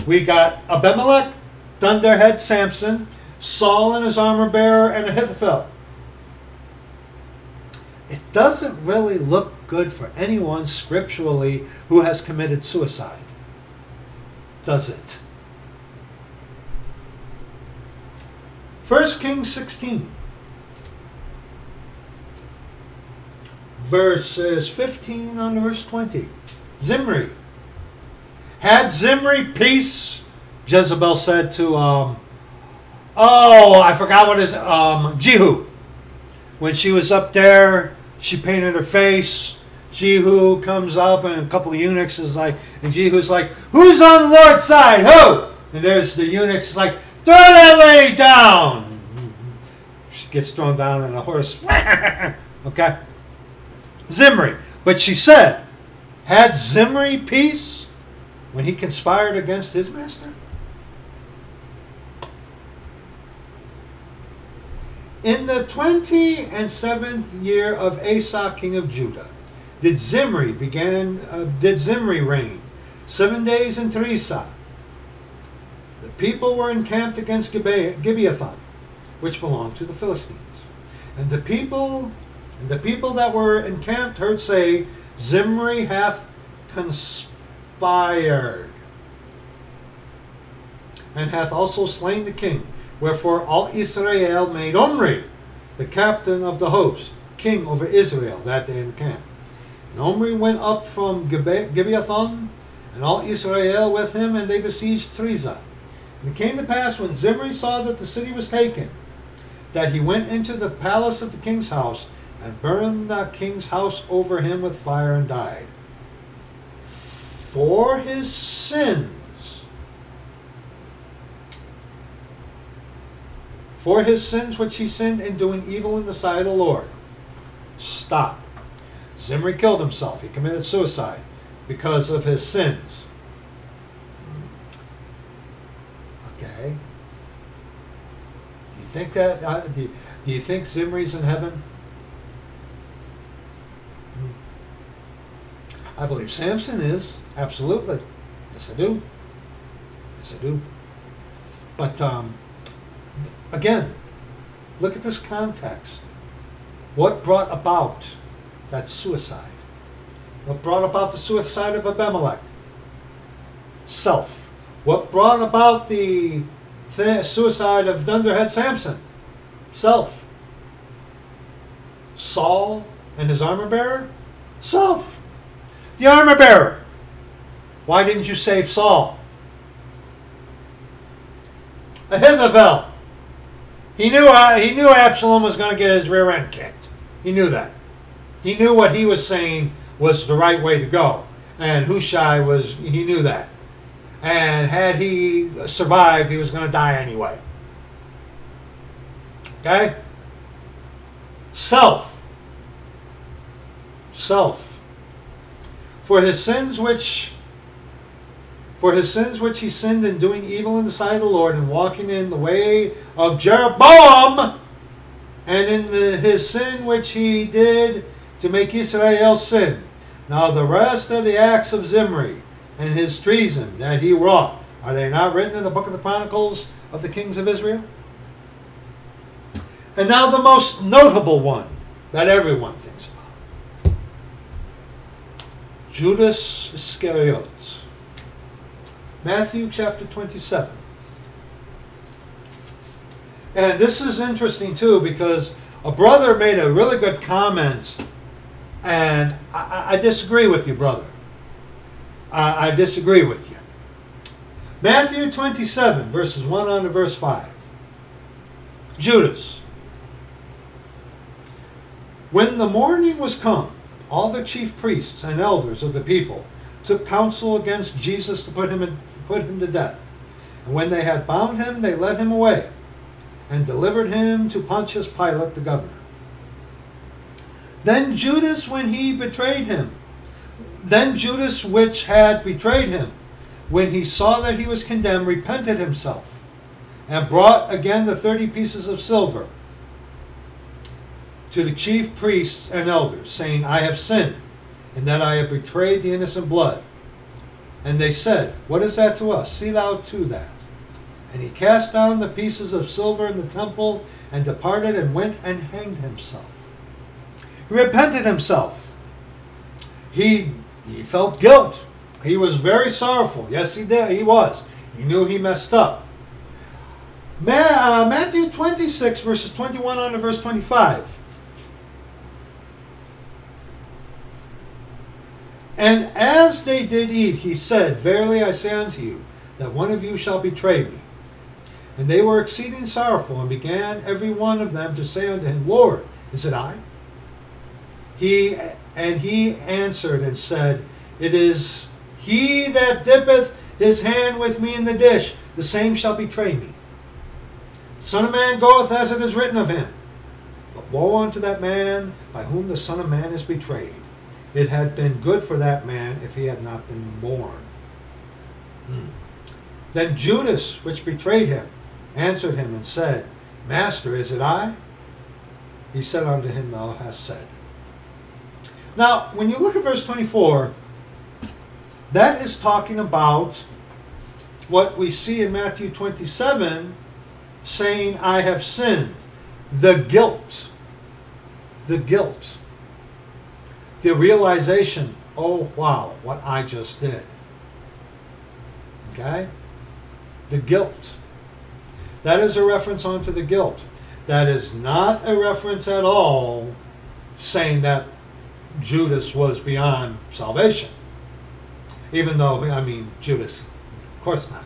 we got Abimelech, Thunderhead Samson, Saul and his armor bearer, and Ahithophel. It doesn't really look good for anyone scripturally who has committed suicide does it. 1 Kings 16, verses 15 on verse 20. Zimri. Had Zimri peace? Jezebel said to, um, oh, I forgot what his, um, Jehu. When she was up there, she painted her face Jehu comes up and a couple of eunuchs is like, and Jehu's like, who's on the Lord's side? Who? And there's the eunuchs like, throw that lady down. She gets thrown down and a horse. okay? Zimri. But she said, had Zimri peace when he conspired against his master? In the twenty and seventh year of Asa, king of Judah, did Zimri began uh, did Zimri reign seven days in Tirzah. The people were encamped against Gibbethon, which belonged to the Philistines, and the people and the people that were encamped heard say, Zimri hath conspired, and hath also slain the king. Wherefore all Israel made Omri, the captain of the host, king over Israel that day in the camp. And Omri went up from Gibbethon, and all Israel with him, and they besieged Tirzah. And it came to pass when Zimri saw that the city was taken, that he went into the palace of the king's house, and burned the king's house over him with fire, and died. For his sins, for his sins which he sinned in doing evil in the sight of the Lord. Stop. Zimri killed himself. He committed suicide because of his sins. Okay. Do you think that? Uh, do, you, do you think Zimri's in heaven? I believe Samson is. Absolutely. Yes, I do. Yes, I do. But um, again, look at this context. What brought about that suicide. What brought about the suicide of Abimelech? Self. What brought about the th- suicide of Dunderhead Samson? Self. Saul and his armor bearer? Self. The armor bearer. Why didn't you save Saul? Ahithophel. He knew uh, he knew Absalom was going to get his rear end kicked. He knew that. He knew what he was saying was the right way to go. And Hushai was, he knew that. And had he survived, he was going to die anyway. Okay? Self. Self. For his sins which for his sins which he sinned in doing evil in the sight of the Lord and walking in the way of Jeroboam, and in the, his sin which he did to make Israel sin. Now the rest of the acts of Zimri and his treason that he wrought, are they not written in the book of the Chronicles of the kings of Israel? And now the most notable one that everyone thinks about. Judas Iscariot. Matthew chapter 27. And this is interesting too because a brother made a really good comment, and I, I disagree with you, brother. I, I disagree with you. Matthew 27, verses 1 on to verse 5. Judas. When the morning was come, all the chief priests and elders of the people took counsel against Jesus to put him, in, put him to death. And when they had bound him, they led him away and delivered him to Pontius Pilate the governor. Then Judas, when he betrayed him, then Judas, which had betrayed him, when he saw that he was condemned, repented himself and brought again the thirty pieces of silver to the chief priests and elders, saying, I have sinned, and that I have betrayed the innocent blood. And they said, What is that to us? See thou to that. And he cast down the pieces of silver in the temple and departed and went and hanged himself. He repented himself. He, he felt guilt. He was very sorrowful. Yes, he did. He was. He knew he messed up. Uh, Matthew 26, verses 21 on to verse 25. And as they did eat, he said, Verily I say unto you, that one of you shall betray me. And they were exceeding sorrowful, and began every one of them to say unto him, Lord, is it I? He and he answered and said, It is he that dippeth his hand with me in the dish, the same shall betray me. Son of Man goeth as it is written of him. But woe unto that man by whom the Son of Man is betrayed. It had been good for that man if he had not been born. Hmm. Then Judas, which betrayed him, answered him and said, Master, is it I? He said unto him, Thou hast said. Now, when you look at verse 24, that is talking about what we see in Matthew 27 saying, I have sinned. The guilt. The guilt. The realization, oh wow, what I just did. Okay? The guilt. That is a reference onto the guilt. That is not a reference at all saying that Judas was beyond salvation. Even though, I mean, Judas, of course not.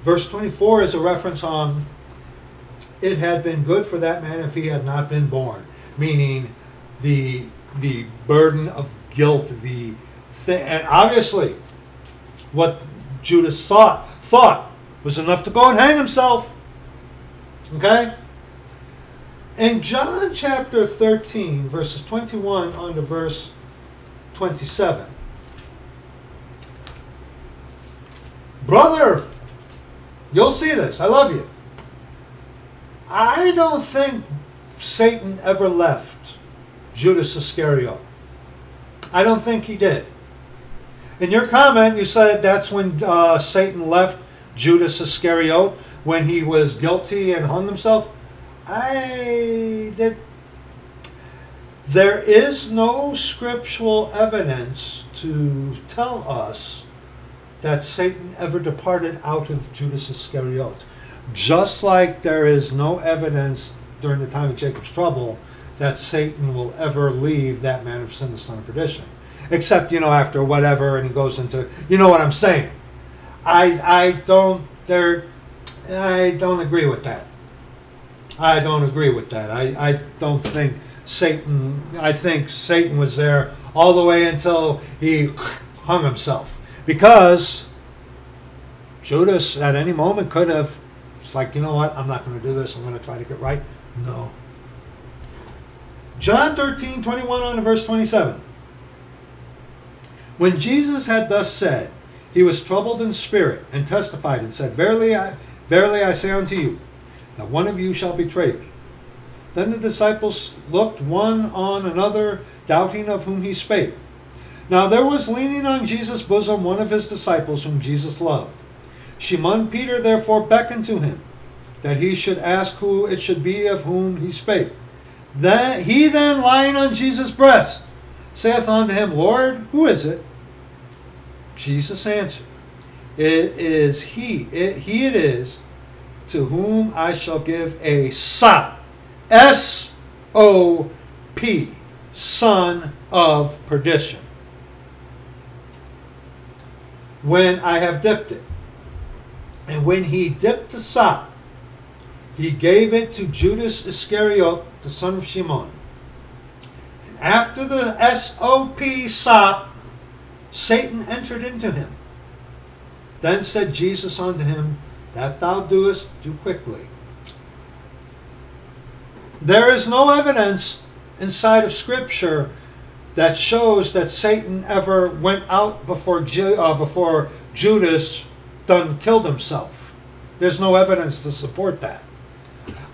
Verse 24 is a reference on it had been good for that man if he had not been born, meaning the the burden of guilt, the thing, and obviously, what Judas thought thought was enough to go and hang himself. Okay? In John chapter 13, verses 21 on to verse 27, brother, you'll see this. I love you. I don't think Satan ever left Judas Iscariot. I don't think he did. In your comment, you said that's when uh, Satan left Judas Iscariot when he was guilty and hung himself. I did. There is no scriptural evidence to tell us that Satan ever departed out of Judas Iscariot. Just like there is no evidence during the time of Jacob's trouble that Satan will ever leave that man of sin, the son of perdition. Except, you know, after whatever, and he goes into, you know what I'm saying. I, I don't, there, I don't agree with that. I don't agree with that. I, I don't think Satan, I think Satan was there all the way until he hung himself. Because Judas at any moment could have, it's like, you know what, I'm not going to do this, I'm going to try to get right. No. John 13, 21 on verse 27. When Jesus had thus said, he was troubled in spirit and testified and said, Verily I, verily I say unto you, that one of you shall betray me. Then the disciples looked one on another, doubting of whom he spake. Now there was leaning on Jesus' bosom one of his disciples whom Jesus loved. Simon Peter therefore beckoned to him, that he should ask who it should be of whom he spake. Then he then lying on Jesus' breast saith unto him, Lord, who is it? Jesus answered, It is he, it, he it is to whom I shall give a sop, S O P, son of perdition. When I have dipped it. And when he dipped the sop, he gave it to Judas Iscariot, the son of Simon. And after the SOP sop, Satan entered into him. Then said Jesus unto him, That thou doest, do quickly. There is no evidence inside of Scripture that shows that Satan ever went out before, uh, before Judas done killed himself. There's no evidence to support that.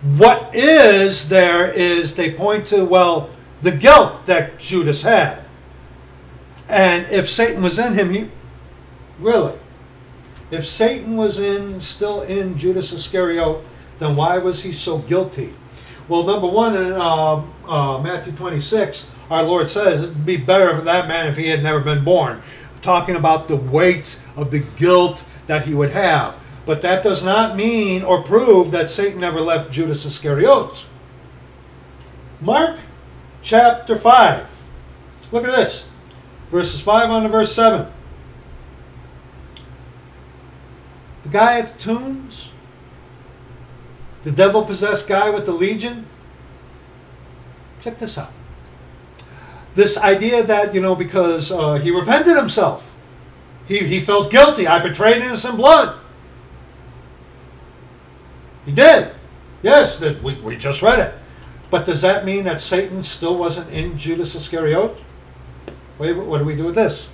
What is there is they point to, well, the guilt that Judas had. And if Satan was in him, he really, if Satan was in still in Judas Iscariot, then why was he so guilty? Well, number one, in uh, uh, Matthew 26, our Lord says it'd be better for that man if he had never been born. Talking about the weight of the guilt that he would have. But that does not mean or prove that Satan never left Judas Iscariot. Mark chapter 5. Look at this. Verses 5 on to verse 7. The guy at the tombs, the devil possessed guy with the legion. Check this out. This idea that, you know, because uh, he repented himself, he, he felt guilty. I betrayed innocent blood. He did. Yes, we, we just read it. But does that mean that Satan still wasn't in Judas Iscariot? Wait, what do we do with this?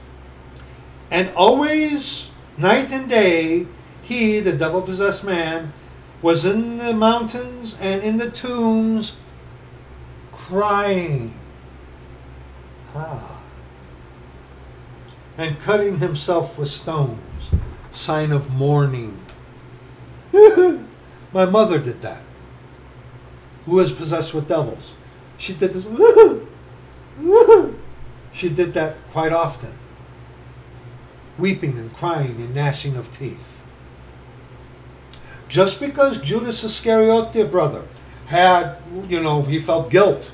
And always, night and day, he, the devil possessed man, was in the mountains and in the tombs crying. Ah. And cutting himself with stones, sign of mourning. My mother did that. Who was possessed with devils? She did this. She did that quite often. Weeping and crying and gnashing of teeth. Just because Judas Iscariot, dear brother, had, you know, he felt guilt,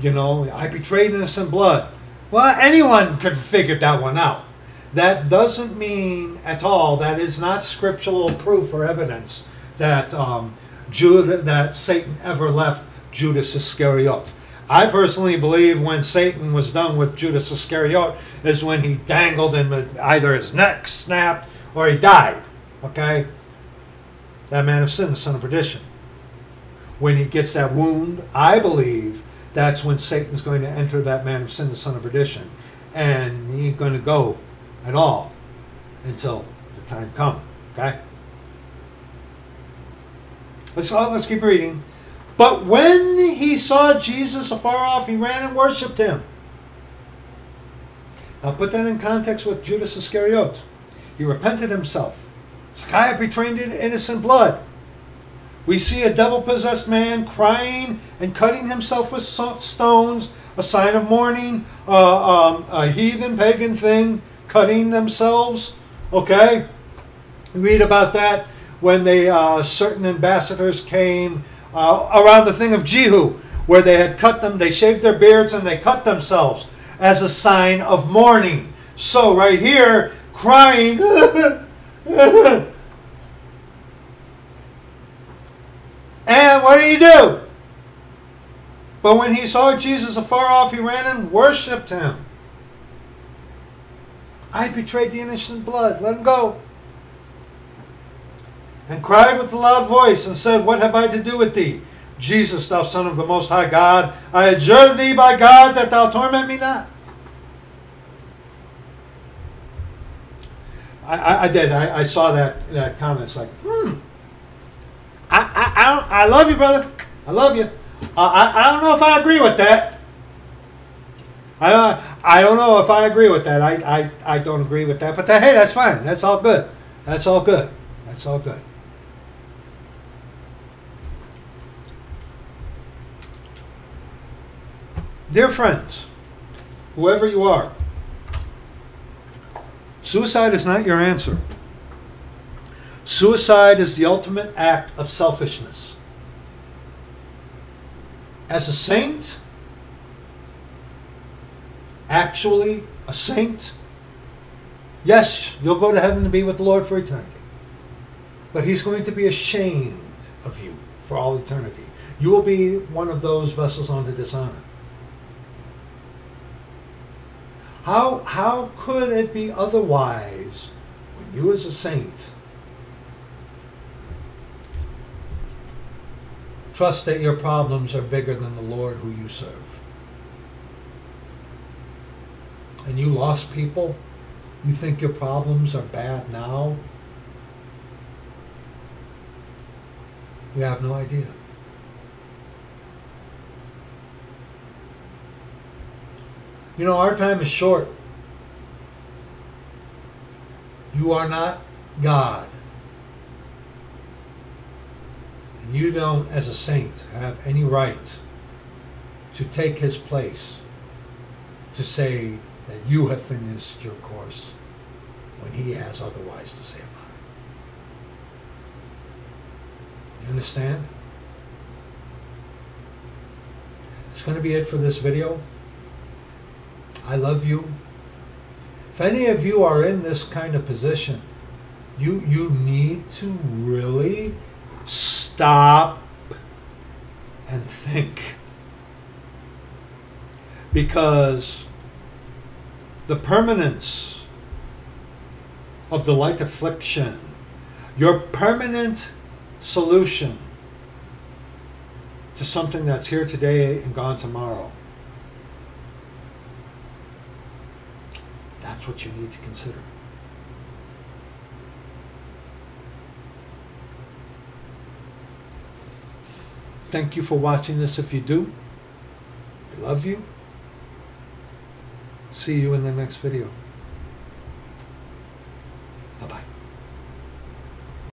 you know, I betrayed innocent blood. Well, anyone could figure that one out. That doesn't mean at all, that is not scriptural proof or evidence that um, Judah, that Satan ever left Judas Iscariot. I personally believe when Satan was done with Judas Iscariot is when he dangled him, either his neck snapped or he died. Okay? That man of sin, the son of perdition. When he gets that wound, I believe that's when Satan's going to enter that man of sin, the son of perdition. And he ain't going to go at all until the time comes. Okay? Let's, let's keep reading. But when he saw Jesus afar off, he ran and worshipped him. Now put that in context with Judas Iscariot. He repented himself. Zacchaeus betrayed in innocent blood. We see a devil possessed man crying and cutting himself with stones, a sign of mourning, uh, um, a heathen pagan thing, cutting themselves. Okay? We read about that when they uh, certain ambassadors came uh, around the thing of Jehu, where they had cut them, they shaved their beards and they cut themselves as a sign of mourning. So, right here, crying. and what did he do? But when he saw Jesus afar off, he ran and worshipped him. I betrayed the innocent blood. Let him go and cried with a loud voice and said, What have I to do with thee? Jesus, thou Son of the Most High God, I adjure thee by God that thou torment me not. I, I, I did. I, I, saw that that comment. It's like, hmm. I, I, I, I love you, brother. I love you. Uh, I, I don't know if I agree with that. I, I don't know if I agree with that. I, I, I don't agree with that. But that, hey, that's fine. That's all good. That's all good. That's all good. Dear friends, whoever you are, suicide is not your answer. Suicide is the ultimate act of selfishness. As a saint, actually a saint, yes, you'll go to heaven to be with the Lord for eternity. But he's going to be ashamed of you for all eternity. You will be one of those vessels unto dishonor. How, how could it be otherwise when you, as a saint, trust that your problems are bigger than the Lord who you serve? And you lost people? You think your problems are bad now? You have no idea. You know, our time is short. You are not God. And you don't, as a saint, have any right to take his place, to say that you have finished your course when he has otherwise to say about it. You understand? It's going to be it for this video. I love you. If any of you are in this kind of position, you you need to really stop and think. Because the permanence of the light affliction, your permanent solution to something that's here today and gone tomorrow That's what you need to consider. Thank you for watching this if you do. I love you. See you in the next video.